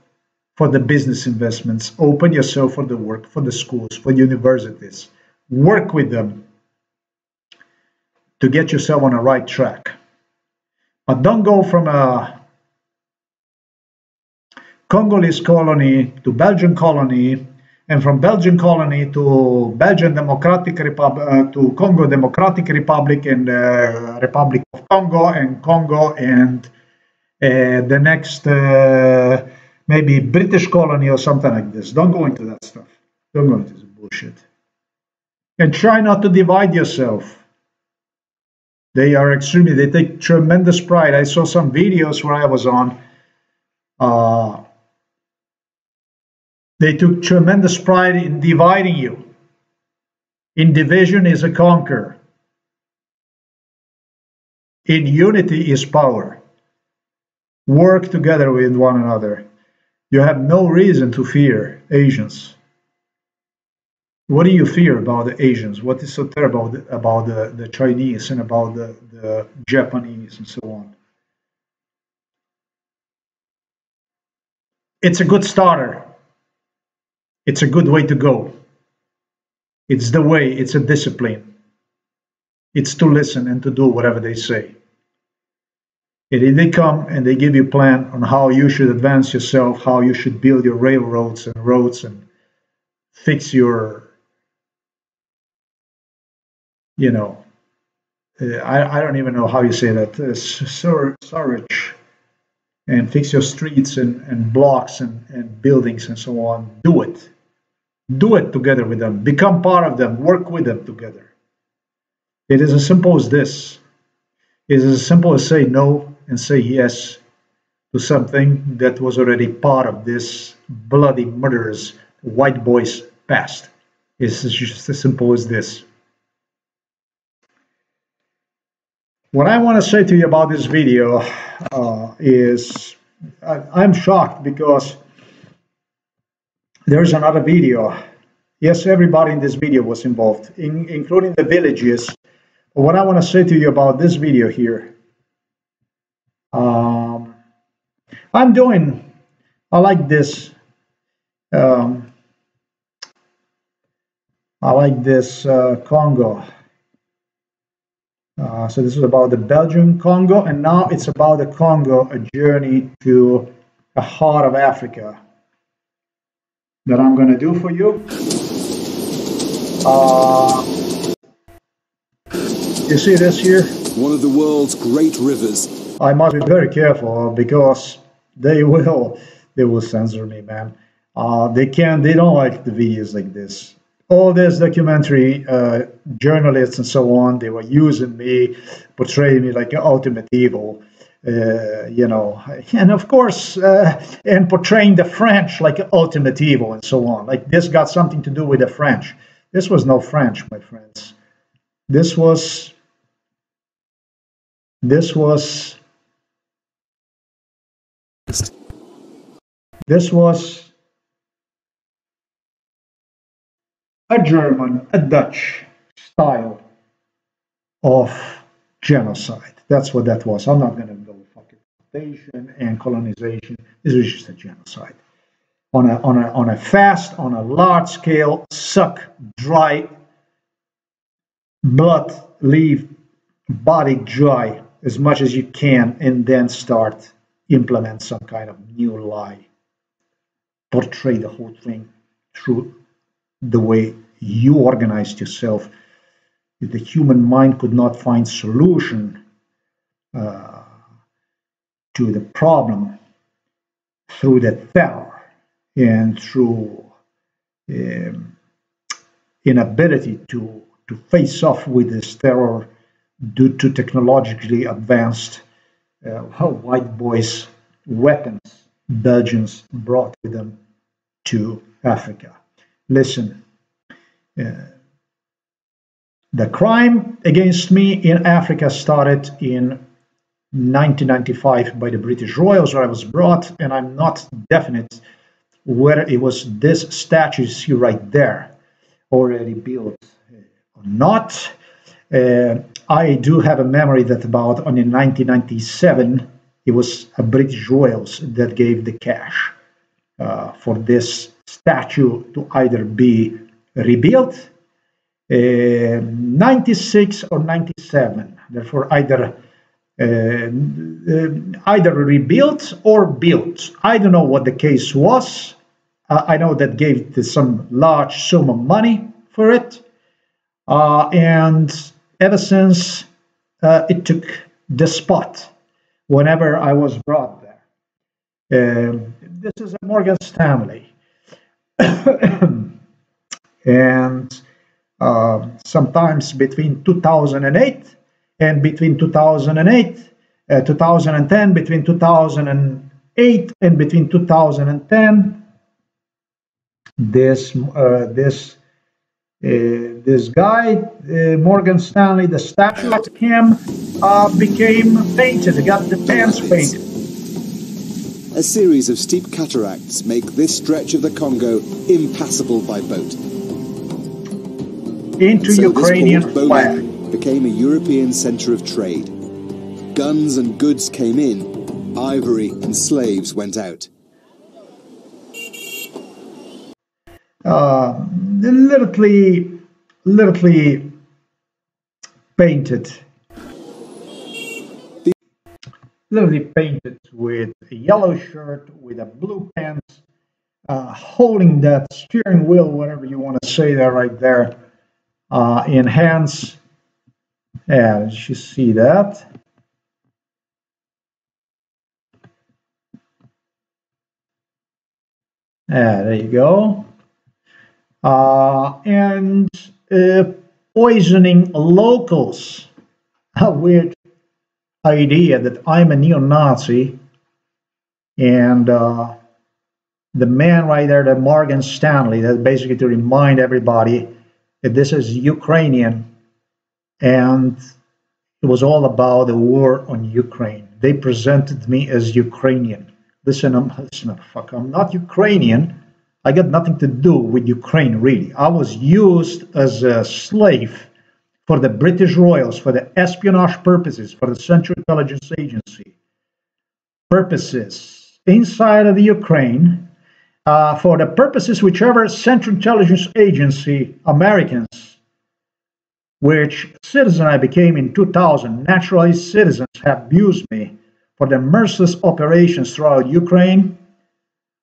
for the business investments, open yourself for the work, for the schools, for universities. Work with them to get yourself on the right track. But don't go from a Congolese colony to Belgian colony, and from Belgian colony to Belgian Democratic Republic uh, to Congo Democratic Republic and uh, Republic of Congo and Congo and uh, the next uh, maybe British colony or something like this. Don't go into that stuff. Don't go into this bullshit. And try not to divide yourself. They are extremely, they take tremendous pride. I saw some videos where I was on. Uh, they took tremendous pride in dividing you. In division is a conquer. In unity is power. Work together with one another. You have no reason to fear Asians. What do you fear about the Asians? What is so terrible about the, the Chinese and about the, the Japanese and so on? It's a good starter. It's a good way to go. It's the way, it's a discipline. It's to listen and to do whatever they say. If they come and they give you a plan on how you should advance yourself, how you should build your railroads and roads and fix your, you know, uh, I, I don't even know how you say that, uh, storage, and fix your streets and, and blocks and, and buildings and so on. Do it. Do it together with them. Become part of them. Work with them together. It is as simple as this. It is as simple as say no and say yes to something that was already part of this bloody murderous white boy's past. It's just as simple as this. What I want to say to you about this video uh, is I, am shocked because there's another video. Yes, everybody in this video was involved, in, including the villages. what I want to say to you about this video here, um, I'm doing, I like this. Um, I like this uh, Congo. Uh, so this is about the Belgian Congo, and now it's about the Congo, a journey to the heart of Africa that I'm going to do for you. Uh, you see this here? One of the world's great rivers. I must be very careful because they will they will censor me, man. Uh, they can't. they don't like the videos like this. All this documentary uh, journalists and so on, they were using me, portraying me like an ultimate evil uh, you know, and of course, uh, and portraying the French like ultimate evil and so on. Like this got something to do with the French. This was no French, my friends. This was, this was, this was a German, a Dutch style of genocide. That's what that was. I'm not going to go fucking occupation and colonization. This was just a genocide on a on a on a fast, on a large scale, suck, dry, blood, leave body dry as much as you can and then start implement some kind of new lie portray the whole thing through the way you organized yourself the human mind could not find solution uh, to the problem through the terror and through um, inability to to face off with this terror due to technologically advanced uh, white boys weapons Belgians brought with them to Africa. Listen, uh, the crime against me in Africa started in 1995 by the British Royals, where I was brought, and I'm not definite whether it was this statue you see right there already built or not. Uh, I do have a memory that about on in 1997 it was a British Royals that gave the cash uh, for this statue to either be rebuilt, uh, 96 or 97. Therefore, either uh, uh, either rebuilt or built. I don't know what the case was. Uh, I know that gave some large sum of money for it, uh, and ever since it took the spot whenever I was brought there. Um, this is a Morgan Stanley. and uh, sometimes between 2008 and between 2008, uh, 2010, between 2008 and between 2010, this uh, this uh, this guy, uh, Morgan Stanley, the statue of him uh, became painted, got the pants painted. A series of steep cataracts make this stretch of the Congo impassable by boat. Into so Ukrainian flag. became a European centre of trade. Guns and goods came in, ivory and slaves went out. Uh, literally, literally painted, literally painted with a yellow shirt, with a blue pants, uh, holding that steering wheel, whatever you want to say there, right there, uh, in hands. Yeah, you see that. Yeah, there you go and uh, poisoning locals. A weird idea that I'm a neo-Nazi, and uh, the man right there, the Morgan Stanley, that basically to remind everybody that this is Ukrainian, and it was all about the war on Ukraine. They presented me as Ukrainian. Listen, I'm listen, fuck, I'm not Ukrainian. I got nothing to do with Ukraine, really. I was used as a slave for the British Royals, for the espionage purposes, for the Central Intelligence Agency purposes inside of the Ukraine, uh, for the purposes whichever Central Intelligence Agency, Americans, which citizen I became in 2000, naturalized citizens have used me for the merciless operations throughout Ukraine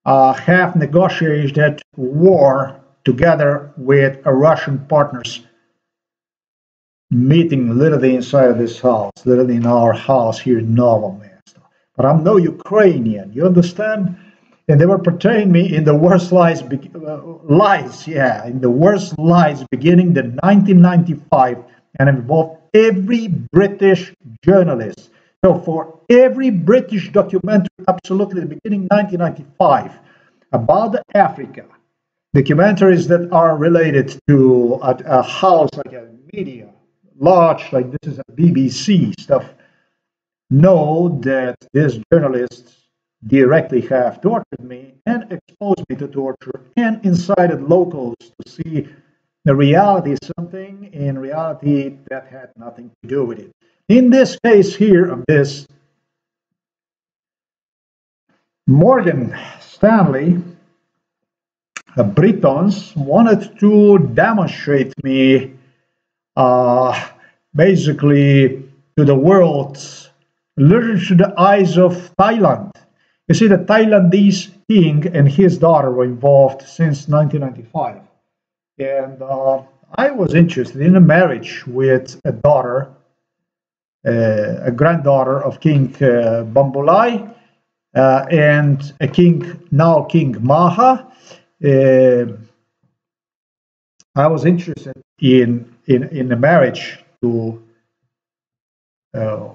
uh, have negotiated war together with Russian partners, meeting literally inside of this house, literally in our house here in Novo Mesto. But I'm no Ukrainian, you understand? And they were portraying me in the worst lies, uh, lies, yeah, in the worst lies beginning the 1995, and involved every British journalist so for every British documentary, absolutely the beginning 1995, about Africa, documentaries that are related to a, a house like a media, large like this is a BBC stuff, know that these journalists directly have tortured me and exposed me to torture and incited locals to see the reality is something in reality that had nothing to do with it. In this case here of this, Morgan Stanley, the Britons wanted to demonstrate me uh, basically to the world, literally to the eyes of Thailand. You see, the Thailandese king and his daughter were involved since 1995. And uh, I was interested in a marriage with a daughter, uh, a granddaughter of King uh, Bambulai, uh, and a king, now King Maha. Uh, I was interested in, in, in a marriage to, uh,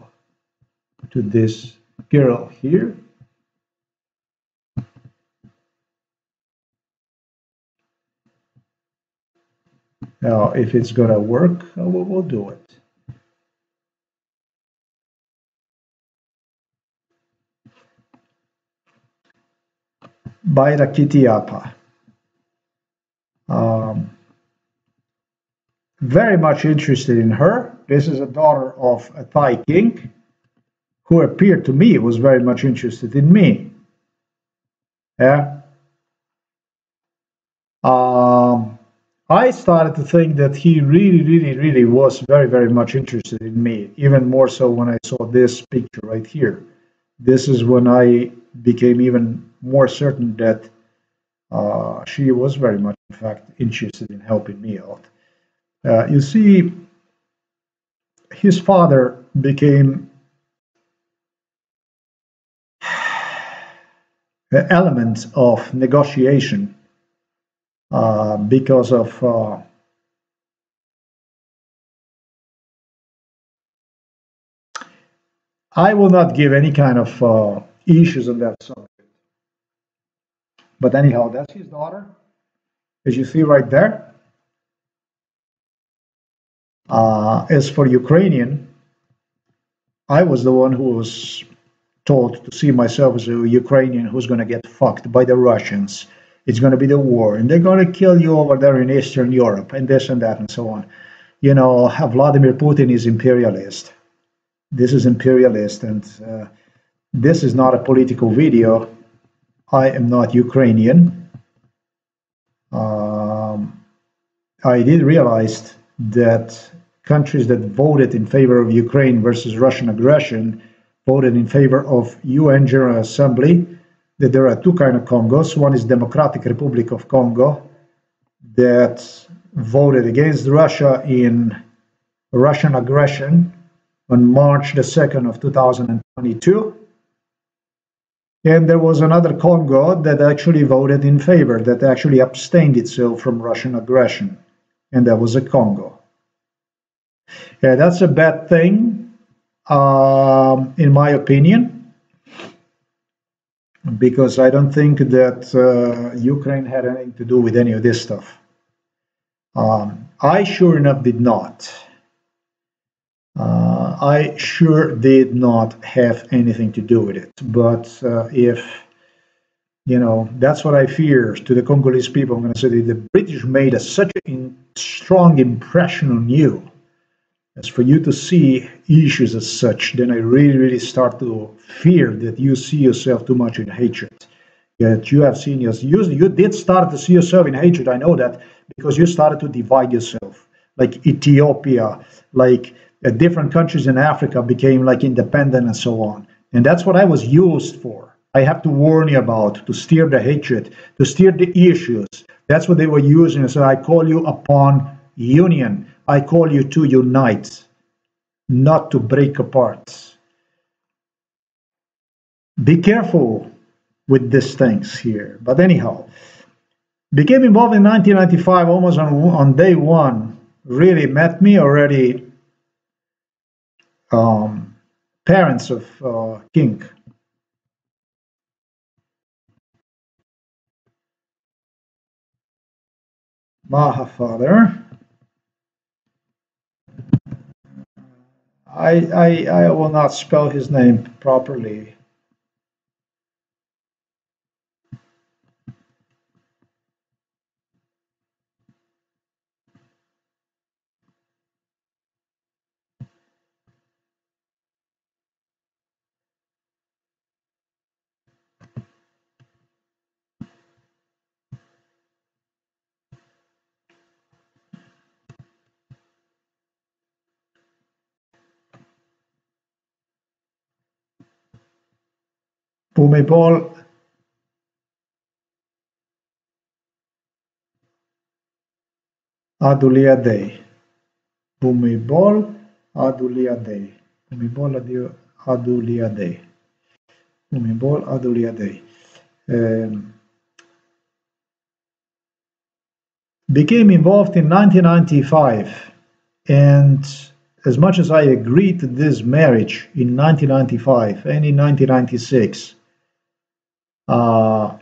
to this girl here. Now, if it's gonna work, uh, we'll, we'll do it. Bajrakitiyabha. Um, very much interested in her. This is a daughter of a Thai king who appeared to me was very much interested in me. Yeah. Um, I started to think that he really, really, really was very, very much interested in me, even more so when I saw this picture right here. This is when I became even more certain that uh, she was very much, in fact, interested in helping me out. Uh, you see, his father became an element of negotiation because of uh, I will not give any kind of uh, issues on that subject. But anyhow, that's his daughter, as you see right there. Uh, as for Ukrainian, I was the one who was told to see myself as a Ukrainian who's going to get fucked by the Russians it's going to be the war, and they're going to kill you over there in Eastern Europe, and this and that, and so on. You know, Vladimir Putin is imperialist. This is imperialist, and uh, this is not a political video. I am not Ukrainian. Um, I did realize that countries that voted in favor of Ukraine versus Russian aggression voted in favor of UN General Assembly that there are two kind of Congos. One is Democratic Republic of Congo that voted against Russia in Russian aggression on March the 2nd of 2022. And there was another Congo that actually voted in favor, that actually abstained itself from Russian aggression. And that was a Congo. Yeah, that's a bad thing, um, in my opinion because I don't think that uh, Ukraine had anything to do with any of this stuff. Um, I sure enough did not. Uh, I sure did not have anything to do with it. But uh, if, you know, that's what I fear to the Congolese people, I'm going to say that the British made a, such a in, strong impression on you as for you to see issues as such, then I really, really start to fear that you see yourself too much in hatred. That you have seen yourself, you, you did start to see yourself in hatred. I know that because you started to divide yourself, like Ethiopia, like uh, different countries in Africa became like independent and so on. And that's what I was used for. I have to warn you about to steer the hatred, to steer the issues. That's what they were using. So I call you upon union. I call you to unite, not to break apart. Be careful with these things here. But anyhow, became involved in 1995 almost on, on day one. Really met me already. Um, parents of uh, King. Maha father. I, I, I will not spell his name properly. Bhumibol Adulyadej. Bhumibol Adulyadej. Bhumibol Adulyadej. Bhumibol Adulyadej. Um, became involved in 1995 and as much as I agreed to this marriage in 1995 and in 1996, uh,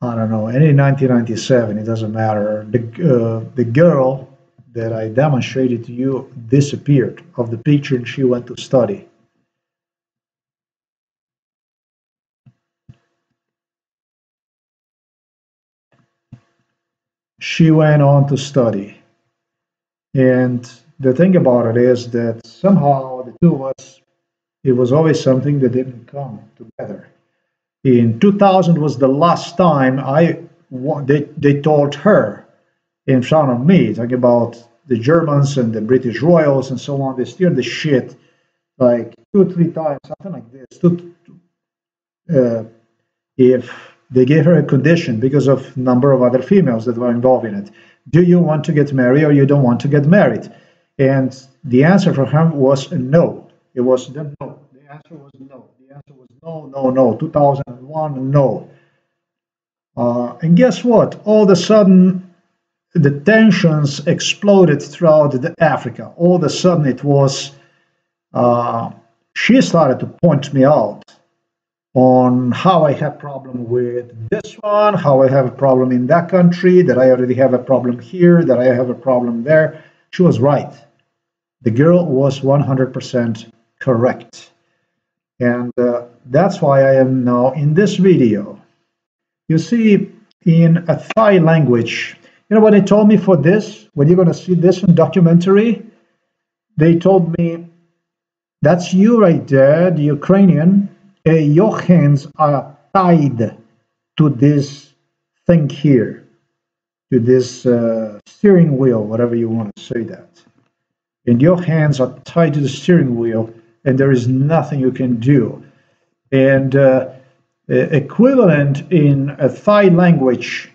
I don't know, any 1997, it doesn't matter. The, uh, the girl that I demonstrated to you disappeared of the picture and she went to study. She went on to study. And the thing about it is that somehow the two of us, it was always something that didn't come together. In 2000 was the last time I they, they told her in front of me, talking about the Germans and the British royals and so on. They steered the shit like two three times, something like this. Two, uh, if they gave her a condition because of number of other females that were involved in it. Do you want to get married or you don't want to get married? And the answer for him was no. It was the no. The answer was no. No, no, no. 2001, no. Uh, and guess what? All of a sudden, the tensions exploded throughout the Africa. All of a sudden, it was. Uh, she started to point me out on how I have problem with this one, how I have a problem in that country, that I already have a problem here, that I have a problem there. She was right. The girl was 100% correct. And uh, that's why I am now in this video. You see, in a Thai language, you know what they told me for this? When you're going to see this in documentary, they told me, that's you right there, the Ukrainian. Uh, your hands are tied to this thing here, to this uh, steering wheel, whatever you want to say that and your hands are tied to the steering wheel and there is nothing you can do. And uh, equivalent in a Thai language,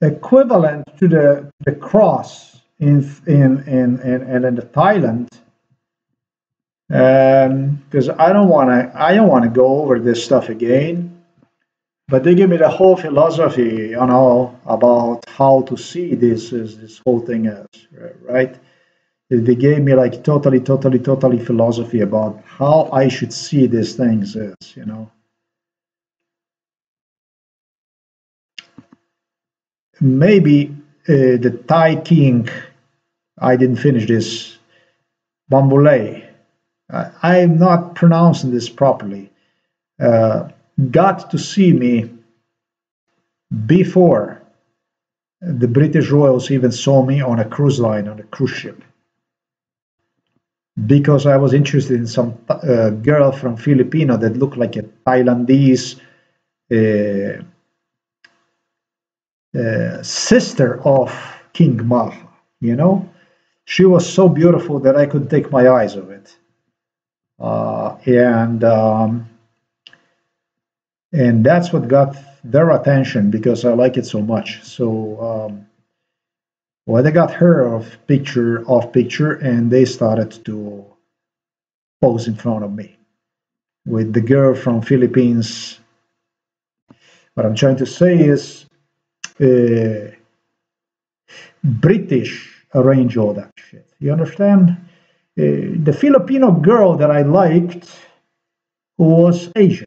equivalent to the, the cross in in in in, in, Thailand because um, I don't want to I don't want to go over this stuff again but they gave me the whole philosophy, you know, about how to see this this whole thing as, right? They gave me like totally, totally, totally philosophy about how I should see these things as, you know. Maybe uh, the Thai king, I didn't finish this, Bambulay. I'm not pronouncing this properly. Uh, got to see me before the British royals even saw me on a cruise line, on a cruise ship. Because I was interested in some uh, girl from Filipino that looked like a Thailandese uh, uh, sister of King Maha, you know? She was so beautiful that I couldn't take my eyes off it. Uh, and um, and that's what got their attention because I like it so much. So, um, well, they got her off picture, off picture, and they started to pose in front of me with the girl from Philippines. What I'm trying to say is, uh, British arrange all that shit. You understand? Uh, the Filipino girl that I liked was Asian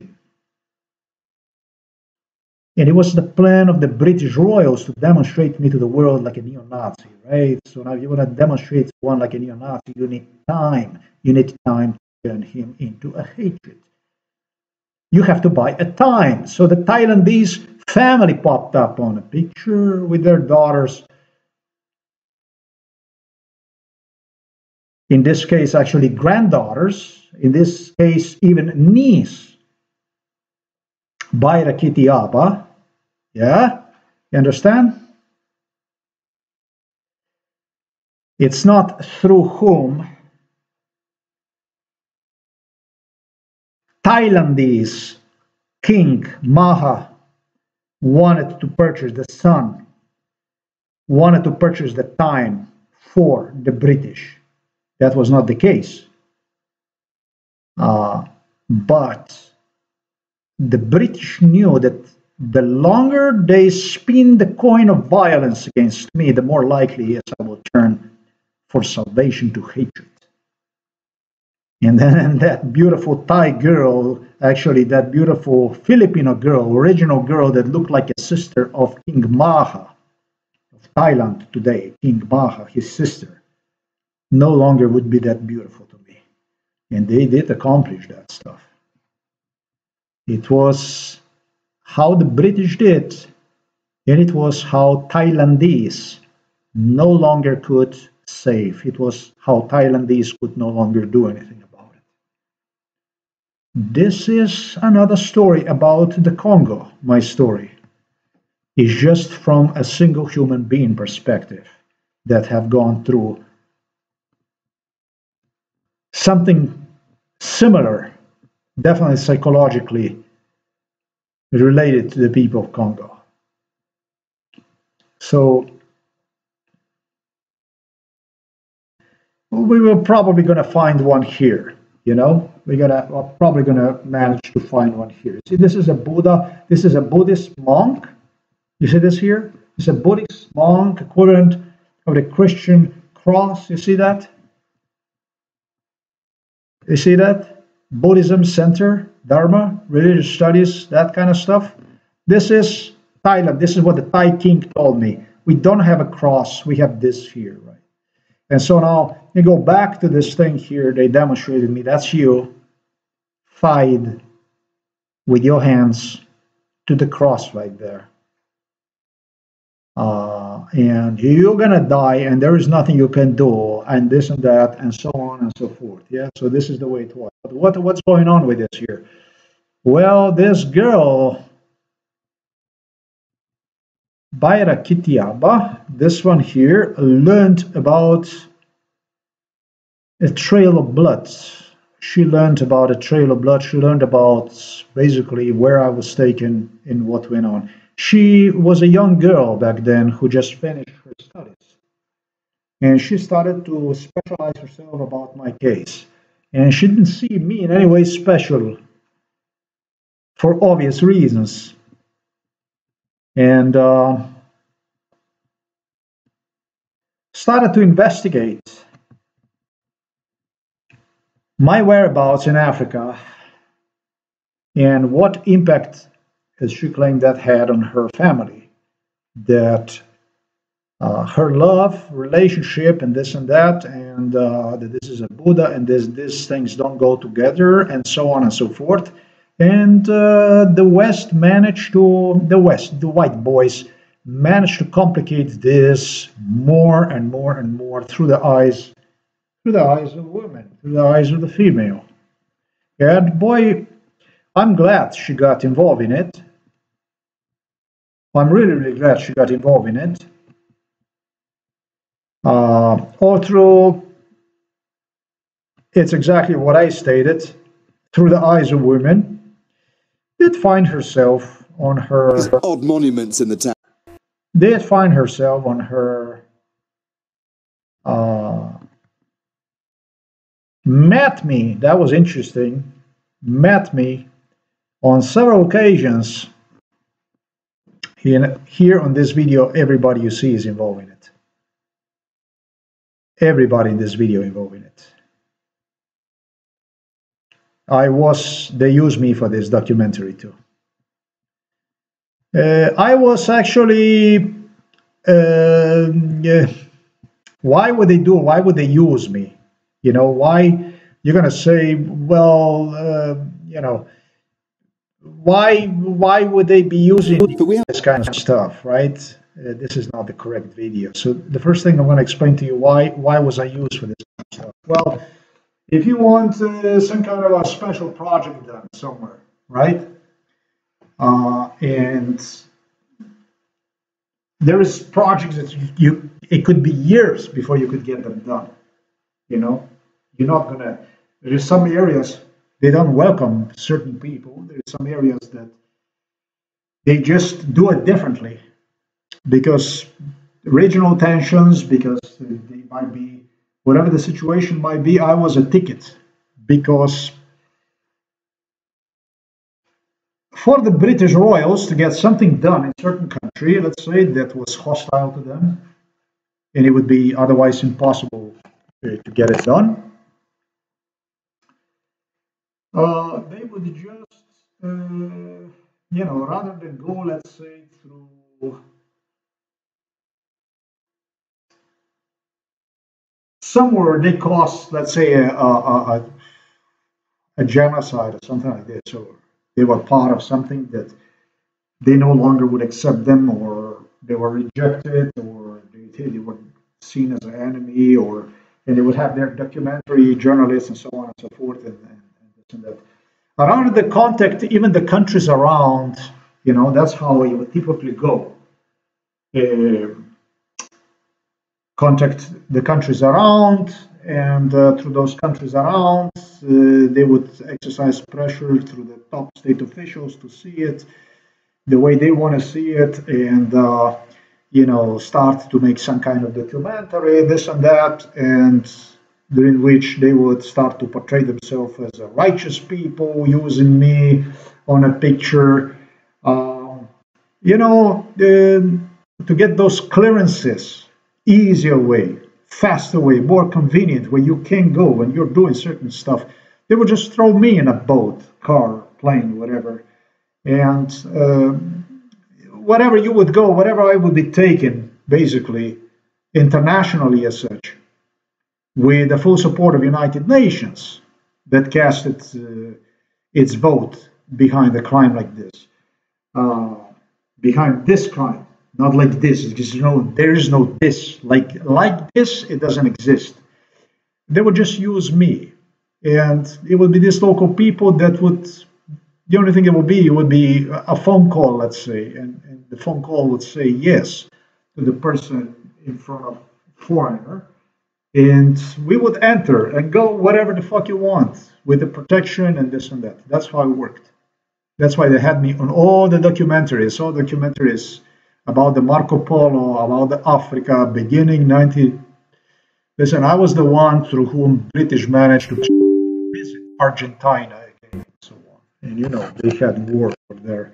and it was the plan of the British royals to demonstrate me to the world like a neo-Nazi, right? So now you want to demonstrate one like a neo-Nazi, you need time. You need time to turn him into a hatred. You have to buy a time. So the Thailandese family popped up on a picture with their daughters. In this case, actually granddaughters. In this case, even niece. Bajrakitiyabha, yeah? You understand? It's not through whom Thailandese king Maha wanted to purchase the sun, wanted to purchase the time for the British. That was not the case. Uh, but the British knew that the longer they spin the coin of violence against me, the more likely is I will turn for salvation to hatred. And then that beautiful Thai girl, actually that beautiful Filipino girl, original girl that looked like a sister of King Maha of Thailand today, King Maha, his sister, no longer would be that beautiful to me. And they did accomplish that stuff. It was how the British did, and it was how Thailandese no longer could save. It was how Thailandese could no longer do anything about it. This is another story about the Congo, my story. Is just from a single human being perspective that have gone through something similar definitely psychologically related to the people of Congo. So we were probably going to find one here. You know, we're gonna we're probably going to manage to find one here. See, this is a Buddha. This is a Buddhist monk. You see this here? It's a Buddhist monk, equivalent of the Christian cross. You see that? You see that? Buddhism Center, Dharma, religious studies, that kind of stuff. This is Thailand. This is what the Thai king told me. We don't have a cross. We have this here, right? And so now you go back to this thing here. They demonstrated me. That's you. Fight with your hands to the cross right there. And you're gonna die, and there is nothing you can do, and this and that, and so on and so forth. Yeah. So this is the way it was. but What what's going on with this here? Well, this girl, Bajrakitiyabha, this one here, learned about a trail of blood. She learned about a trail of blood. She learned about basically where I was taken and what went on. She was a young girl back then who just finished her studies. And she started to specialize herself about my case. And she didn't see me in any way special for obvious reasons. And uh, started to investigate my whereabouts in Africa and what impact as she claimed that had on her family. That uh, her love, relationship, and this and that, and uh, that this is a Buddha, and this these things don't go together, and so on and so forth. And uh, the West managed to the West, the white boys managed to complicate this more and more and more through the eyes, through the eyes of women, through the eyes of the female. And boy, I'm glad she got involved in it. I'm really, really glad she got involved in it. Uh, all through, it's exactly what I stated, through the eyes of women, did find herself on her. There's odd monuments in the town. Did find herself on her. Uh, met me, that was interesting, met me on several occasions here, here on this video, everybody you see is involved in it. Everybody in this video involved in it. I was, they used me for this documentary too. Uh, I was actually, uh, why would they do, why would they use me? You know, why, you're going to say, well, uh, you know, why why would they be using this kind of stuff, right? Uh, this is not the correct video. So the first thing I'm going to explain to you why why was I used for this kind of stuff? Well, if you want uh, some kind of a special project done somewhere, right? Uh, and there is projects that you it could be years before you could get them done. You know, you're not gonna. There's some areas they don't welcome certain people. There's some areas that they just do it differently because regional tensions, because they might be whatever the situation might be. I was a ticket because for the British royals to get something done in certain country, let's say that was hostile to them, and it would be otherwise impossible to get it done. Uh, they would just, uh, you know, rather than go, let's say, through somewhere they caused, let's say, a, a, a, a genocide or something like this, or they were part of something that they no longer would accept them, or they were rejected, or they, they were seen as an enemy, or and they would have their documentary journalists and so on and so forth, and, that. Around the contact, even the countries around, you know, that's how it would typically go. Uh, contact the countries around, and uh, through those countries around, uh, they would exercise pressure through the top state officials to see it the way they want to see it, and uh, you know, start to make some kind of documentary, this and that, and during which they would start to portray themselves as a righteous people, using me on a picture. Um, you know, the, to get those clearances easier way, faster way, more convenient, where you can go when you're doing certain stuff. They would just throw me in a boat, car, plane, whatever, and uh, whatever you would go, whatever I would be taken, basically, internationally as such, with the full support of United Nations that casted uh, its vote behind a crime like this, uh, behind this crime not like this. Because you know, there is no this. Like like this, it doesn't exist. They would just use me, and it would be these local people that would. The only thing it would be it would be a phone call, let's say, and, and the phone call would say yes to the person in front of foreigner, and we would enter and go whatever the fuck you want with the protection and this and that. That's how it worked. That's why they had me on all the documentaries, all documentaries about the Marco Polo, about the Africa, beginning 19. Listen, I was the one through whom British managed to visit Argentina and so on. And you know, they had war there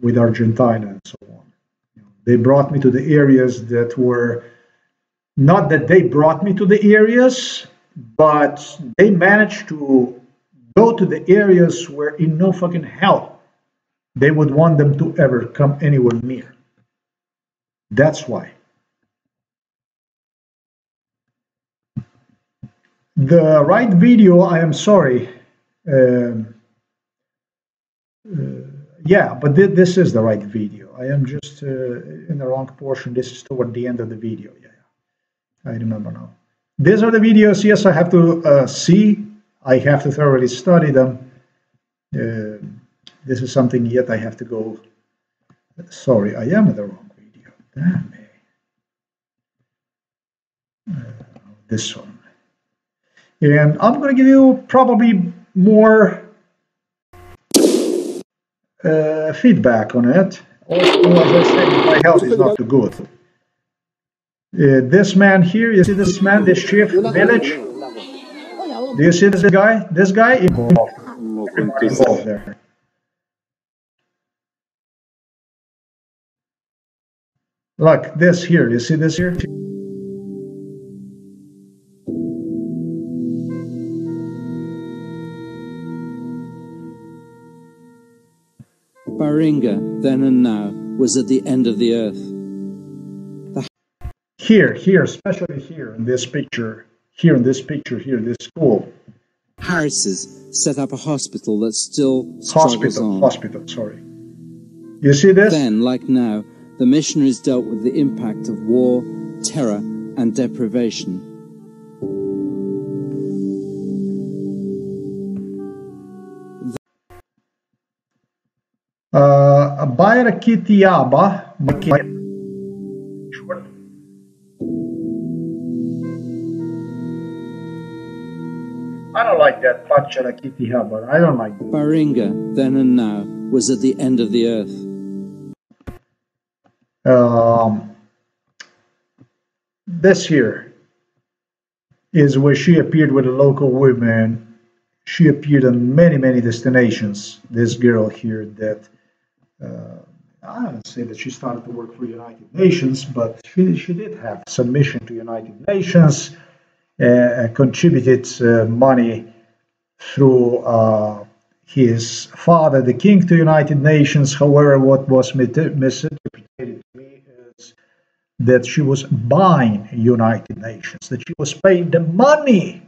with Argentina and so on. They brought me to the areas that were not that they brought me to the areas, but they managed to go to the areas where in no fucking hell they would want them to ever come anywhere near. That's why. The right video, I am sorry. Um, uh, yeah, but th this is the right video. I am just uh, in the wrong portion. This is toward the end of the video. I remember now. These are the videos. Yes, I have to uh, see. I have to thoroughly study them. Uh, this is something yet I have to go. Sorry, I am in the wrong video, Damn uh, this one. And I'm going to give you probably more uh, feedback on it. Also, as I said, my health is not too good. Uh, this man here, you see this man, this chief village? Do you see this guy? This guy. Look, this here, you see this here? Baringa, then and now, was at the end of the earth. Here, here, especially here in this picture, here in this picture, here, in this school. Harris's set up a hospital that still struggles hospital, on. Hospital, sorry. You see this? Then, like now, the missionaries dealt with the impact of war, terror, and deprivation. Uh, Bajrakitiyabha, that Panchala Kitiha, but I don't like it. Baringa, then and now, was at the end of the earth. Um, this here is where she appeared with a local women. She appeared in many, many destinations. This girl here that uh, I don't say that she started to work for United Nations, but she, she did have some mission to United Nations, uh, contributed uh, money through uh, his father, the king, to United Nations. However, what was misinterpreted to me is that she was buying United Nations, that she was paying the money.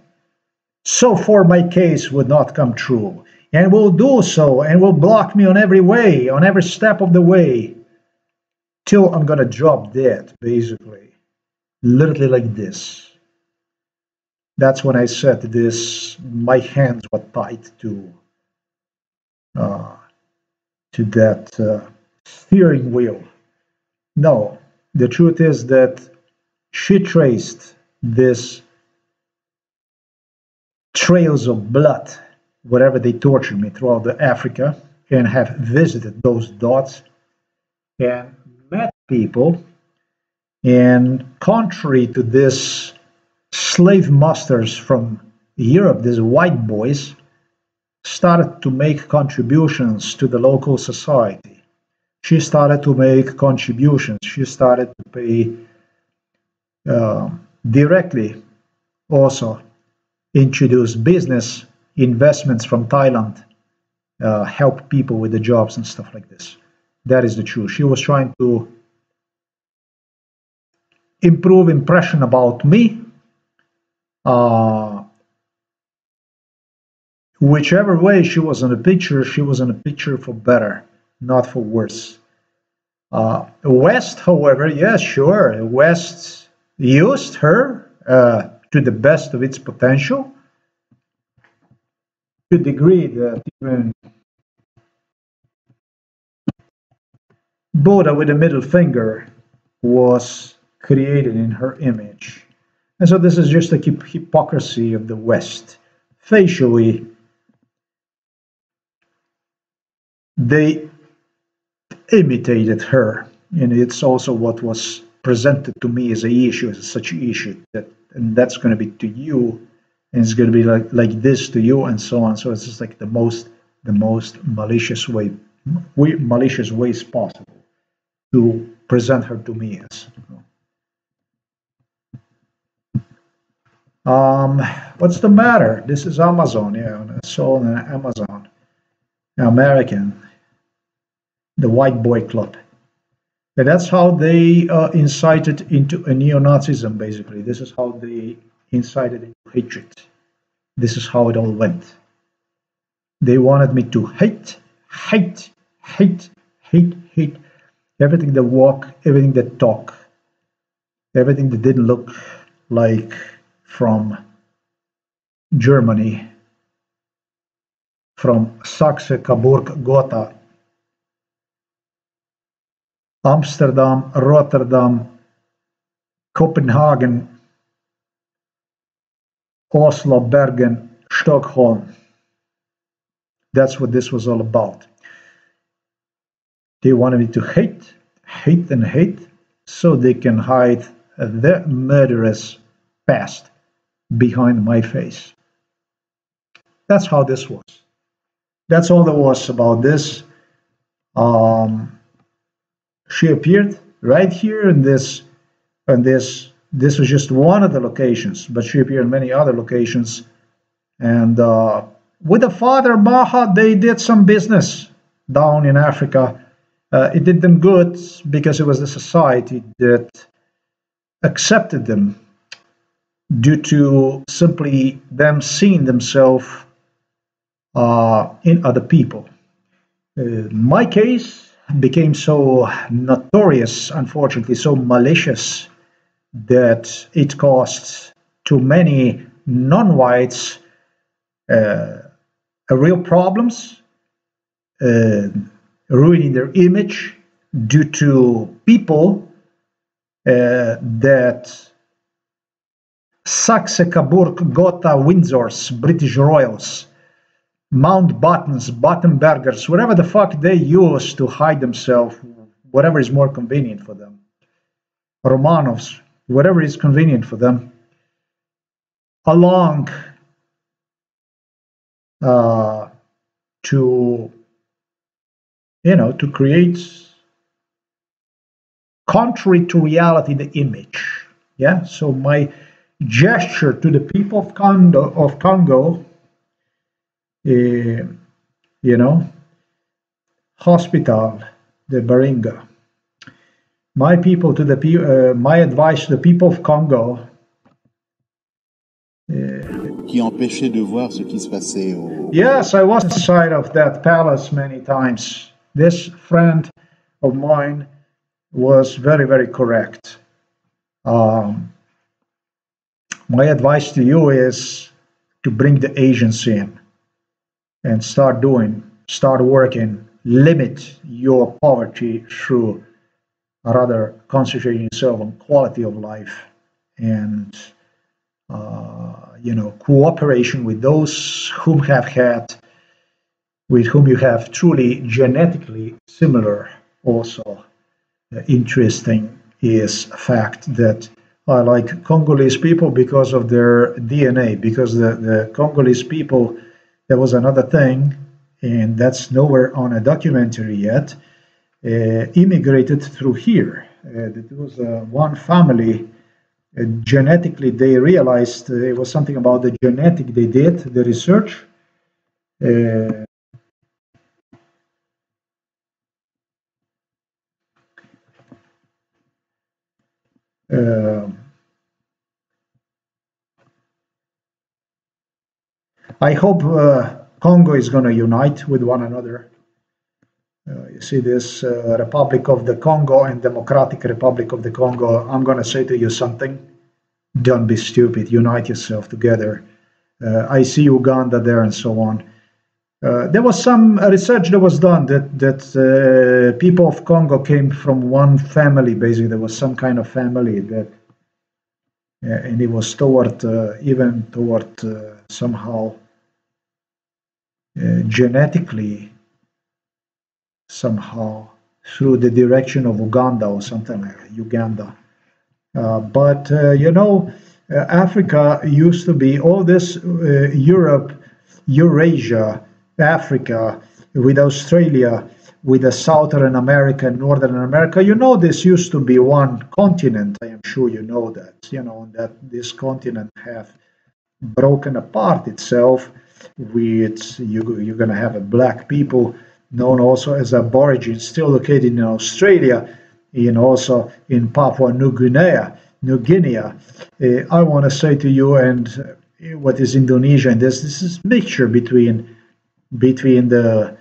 So far, my case would not come true and will do so and will block me on every way, on every step of the way, till I'm gonna drop dead, basically. Literally like this. That's when I said this, my hands were tied to uh, to that uh, steering wheel. No, the truth is that she traced this trails of blood wherever they tortured me throughout the Africa and have visited those dots and met people. And contrary to this slave masters from Europe, these white boys started to make contributions to the local society. She started to make contributions. She started to pay uh, directly also introduce business investments from Thailand uh, help people with the jobs and stuff like this. That is the truth. She was trying to improve impression about me. Uh, whichever way she was in a picture, she was in a picture for better, not for worse. Uh, West, however, yes, sure, West used her uh, to the best of its potential to the degree that even Buddha with a middle finger was created in her image. And so this is just a hypocrisy of the West. Facially, they imitated her, and it's also what was presented to me as a issue, as such an issue that, and that's going to be to you. And it's going to be like like this to you and so on. So it's just like the most the most malicious way malicious ways possible to present her to me as um what's the matter this is amazon yeah sold on amazon american the white boy club and that's how they uh, incited into a neo-nazism basically this is how they incited into hatred. This is how it all went. They wanted me to hate, hate, hate, hate, hate everything that walk, everything that talk, everything that didn't look like from Germany, from Saxe, Coburg, Gotha, Amsterdam, Rotterdam, Copenhagen, Oslo, Bergen, Stockholm. That's what this was all about. They wanted me to hate, hate, and hate so they can hide their murderous past behind my face. That's how this was. That's all there was about this. Um, she appeared right here in this and this this was just one of the locations, but she appeared in many other locations. And uh, with the father Maha, they did some business down in Africa. Uh, it did them good because it was the society that accepted them due to simply them seeing themselves uh, in other people. Uh, my case became so notorious, unfortunately, so malicious that it costs to many non-whites uh, real problems, uh, ruining their image due to people uh, that Saxe Coburg Gotha Windsors, British Royals, Mountbattens, Battenbergers, whatever the fuck they use to hide themselves, whatever is more convenient for them. Romanovs, whatever is convenient for them, along uh, to, you know, to create contrary to reality the image. Yeah, so my gesture to the people of Congo, of Congo uh, you know, hospital, the Baringa. My people to the uh, my advice to the people of Congo. Uh, qui empêchait de voir ce qui se passait au... Yes, I was inside of that palace many times. This friend of mine was very, very correct. Um, my advice to you is to bring the Asians in and start doing, start working, limit your poverty through rather concentrating yourself on quality of life and uh, you know cooperation with those whom have had with whom you have truly genetically similar also. Uh, interesting is a fact that I like Congolese people because of their DNA, because the, the Congolese people, there was another thing, and that's nowhere on a documentary yet, uh, immigrated through here. Uh, there was uh, one family, uh, genetically, they realized uh, it was something about the genetic they did, the research. Uh, I hope uh, Congo is going to unite with one another. Uh, you see this uh, Republic of the Congo and Democratic Republic of the Congo. I'm going to say to you something. Don't be stupid. Unite yourself together. Uh, I see Uganda there and so on. Uh, there was some research that was done that that uh, people of Congo came from one family. Basically, there was some kind of family that, uh, and it was toward uh, even toward uh, somehow uh, genetically somehow through the direction of Uganda or something like that, Uganda. but you know, Africa used to be all this Europe, Eurasia Africa, with Australia, with the Southern America and Northern America. You know, this used to be one continent. I am sure you know that. You know that this continent have broken apart itself. With you, you're going to have a black people known also as Aborigines, still located in Australia, and also in Papua New Guinea. New Guinea. Uh, I want to say to you, and uh, what is Indonesia, and this this is mixture between between the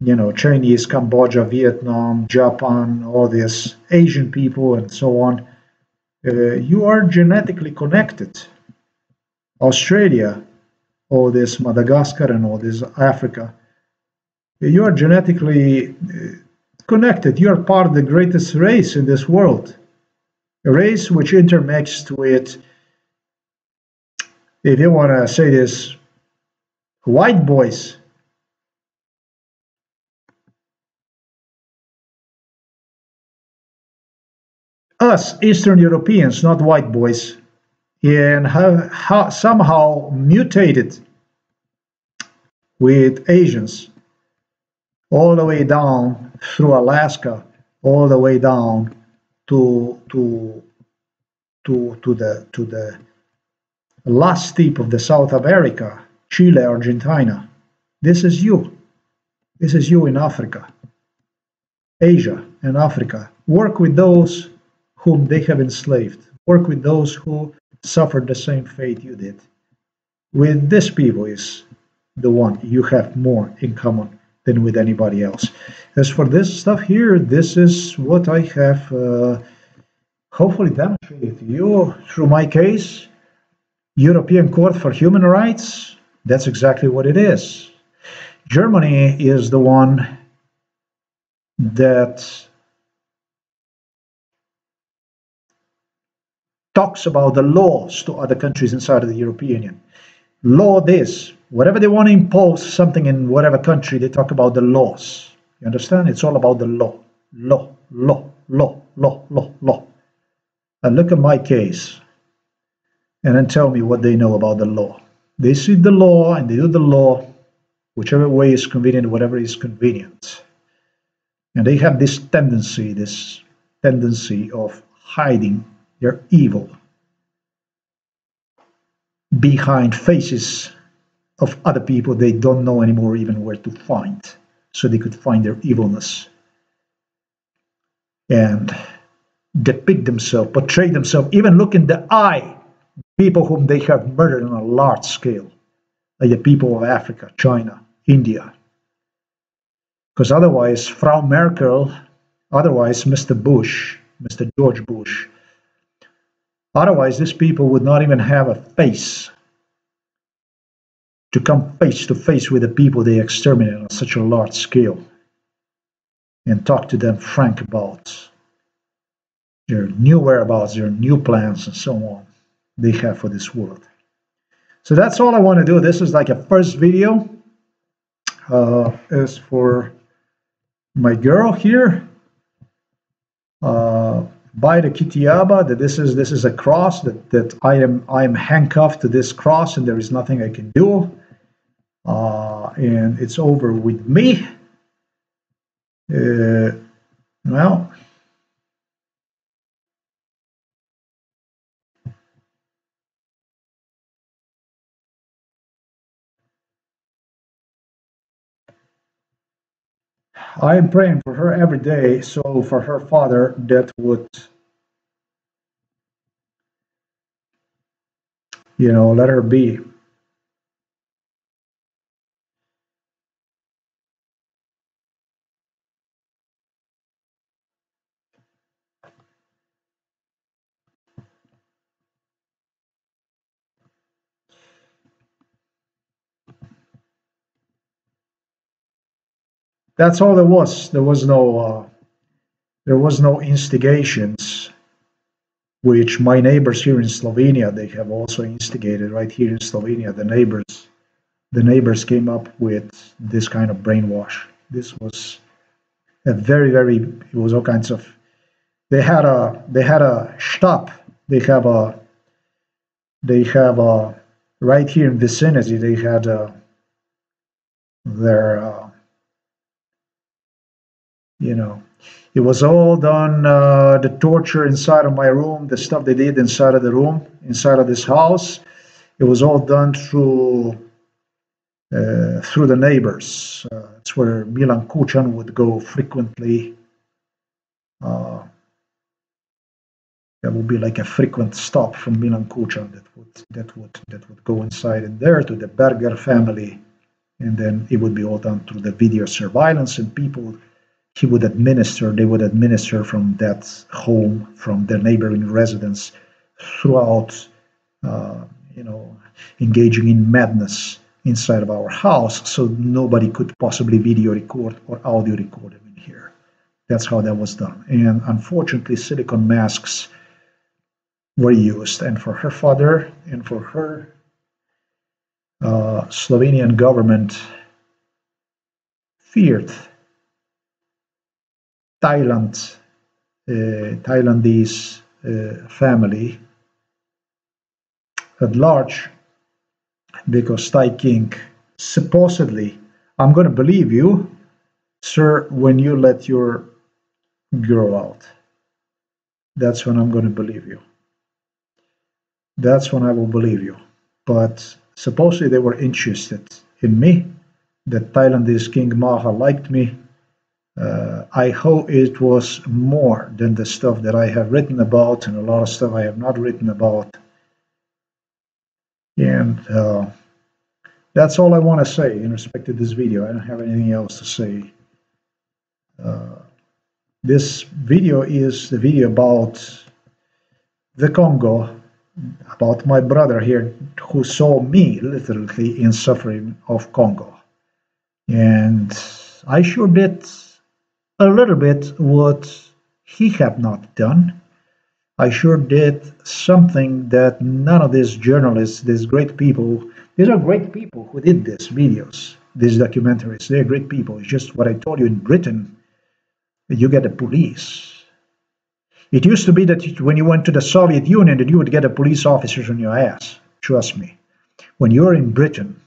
you know Chinese, Cambodia, Vietnam, Japan, all these Asian people, and so on. Uh, you are genetically connected. Australia, all this Madagascar, and all this Africa. You are genetically uh, connected. You are part of the greatest race in this world, a race which intermixed with, if you want to say this, white boys. Us Eastern Europeans, not white boys, and have, somehow mutated with Asians. All the way down through Alaska, all the way down to to to to the to the last tip of the South America, Chile, Argentina. This is you. This is you in Africa, Asia, and Africa. Work with those whom they have enslaved. Work with those who suffered the same fate you did. With this people is the one you have more in common than with anybody else. As for this stuff here, this is what I have uh, hopefully demonstrated to you through my case. European Court for Human Rights, that's exactly what it is. Germany is the one that talks about the laws to other countries inside of the European Union. Law this, whatever they want to impose something in whatever country, they talk about the laws. You understand? It's all about the law, law, law, law, law, law, law. And look at my case, and then tell me what they know about the law. They see the law and they do the law, whichever way is convenient, whatever is convenient. And they have this tendency, this tendency of hiding their evil behind faces of other people they don't know anymore even where to find so they could find their evilness and depict themselves portray themselves even look in the eye people whom they have murdered on a large scale like the people of africa china india. Because otherwise frau merkel otherwise mr bush mr george bush Otherwise, these people would not even have a face to come face to face with the people they exterminated on such a large scale and talk to them frank about their new whereabouts, their new plans, and so on they have for this world. So that's all I want to do. This is like a first video. Uh, as for my girl here, uh, by the Kitiaba that this is this is a cross that that I am I am handcuffed to this cross and there is nothing I can do uh, and it's over with me uh, well I am praying for her every day, so for her father that would, you know, let her be. That's all there was. There was no uh, there was no instigations, which my neighbors here in Slovenia they have also instigated right here in Slovenia. The neighbors the neighbors came up with this kind of brainwash. This was a very very it was all kinds of they had a they had a stop. They have a they have a right here in vicinity they had a, their uh, you know. It was all done uh, the torture inside of my room the stuff they did inside of the room inside of this house. It was all done through uh, through the neighbors. Uh, it's where Milan Kučan would go frequently. Uh, that would be like a frequent stop from Milan Kučan that would that would that would go inside in there to the berger family. And then it would be all done through the video surveillance and people he would administer, they would administer from that home, from their neighboring residence throughout, uh, you know, engaging in madness inside of our house so nobody could possibly video record or audio record them in here. That's how that was done. And unfortunately, silicone masks were used. And for her father and for her, uh, Slovenian government feared Thailand, uh, Thailandese uh, family at large, because Thai King supposedly, I'm going to believe you, sir, when you let your girl out. That's when I'm going to believe you. That's when I will believe you. But supposedly they were interested in me, that Thailandese King Maha liked me, uh, I hope it was more than the stuff that I have written about and a lot of stuff I have not written about. And uh, that's all I want to say in respect to this video. I don't have anything else to say. Uh, this video is the video about the Congo, about my brother here who saw me literally in suffering of Congo. And I sure did a little bit what he have not done. I sure did something that none of these journalists, these great people, these are great people who did these videos, these documentaries. They're great people. It's just what I told you in Britain, you get the police. It used to be that when you went to the Soviet Union, that you would get a police officers on your ass. Trust me. When you're in Britain,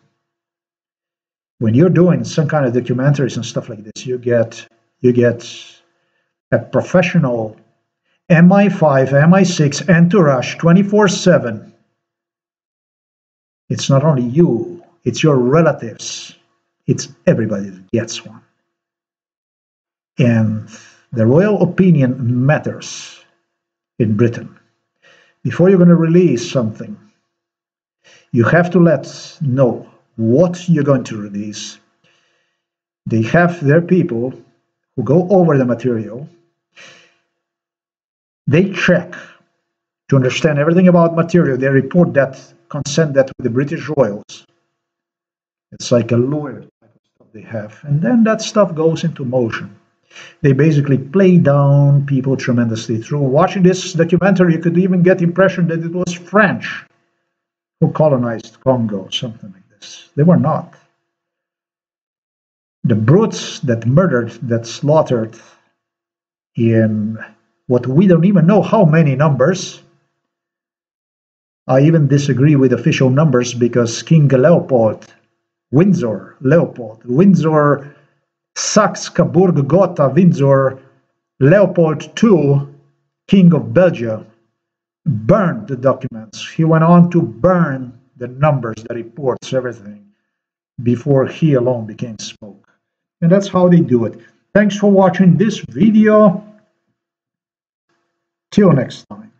when you're doing some kind of documentaries and stuff like this, you get you get a professional MI5, MI6 entourage 24 7. It's not only you, it's your relatives, it's everybody that gets one. And the royal opinion matters in Britain. Before you're going to release something, you have to let know what you're going to release. They have their people who go over the material. They check to understand everything about material. They report that, consent that with the British Royals. It's like a lawyer they have. And then that stuff goes into motion. They basically play down people tremendously. Through watching this documentary, you could even get the impression that it was French who colonized Congo, something like this. They were not. The brutes that murdered, that slaughtered in what we don't even know how many numbers. I even disagree with official numbers because King Leopold, Windsor, Leopold, Windsor Saxe, Coburg, Gotha, Windsor, Leopold II, King of Belgium, burned the documents. He went on to burn the numbers, the reports, everything, before he alone became smoke. And that's how they do it. Thanks for watching this video. Till next time.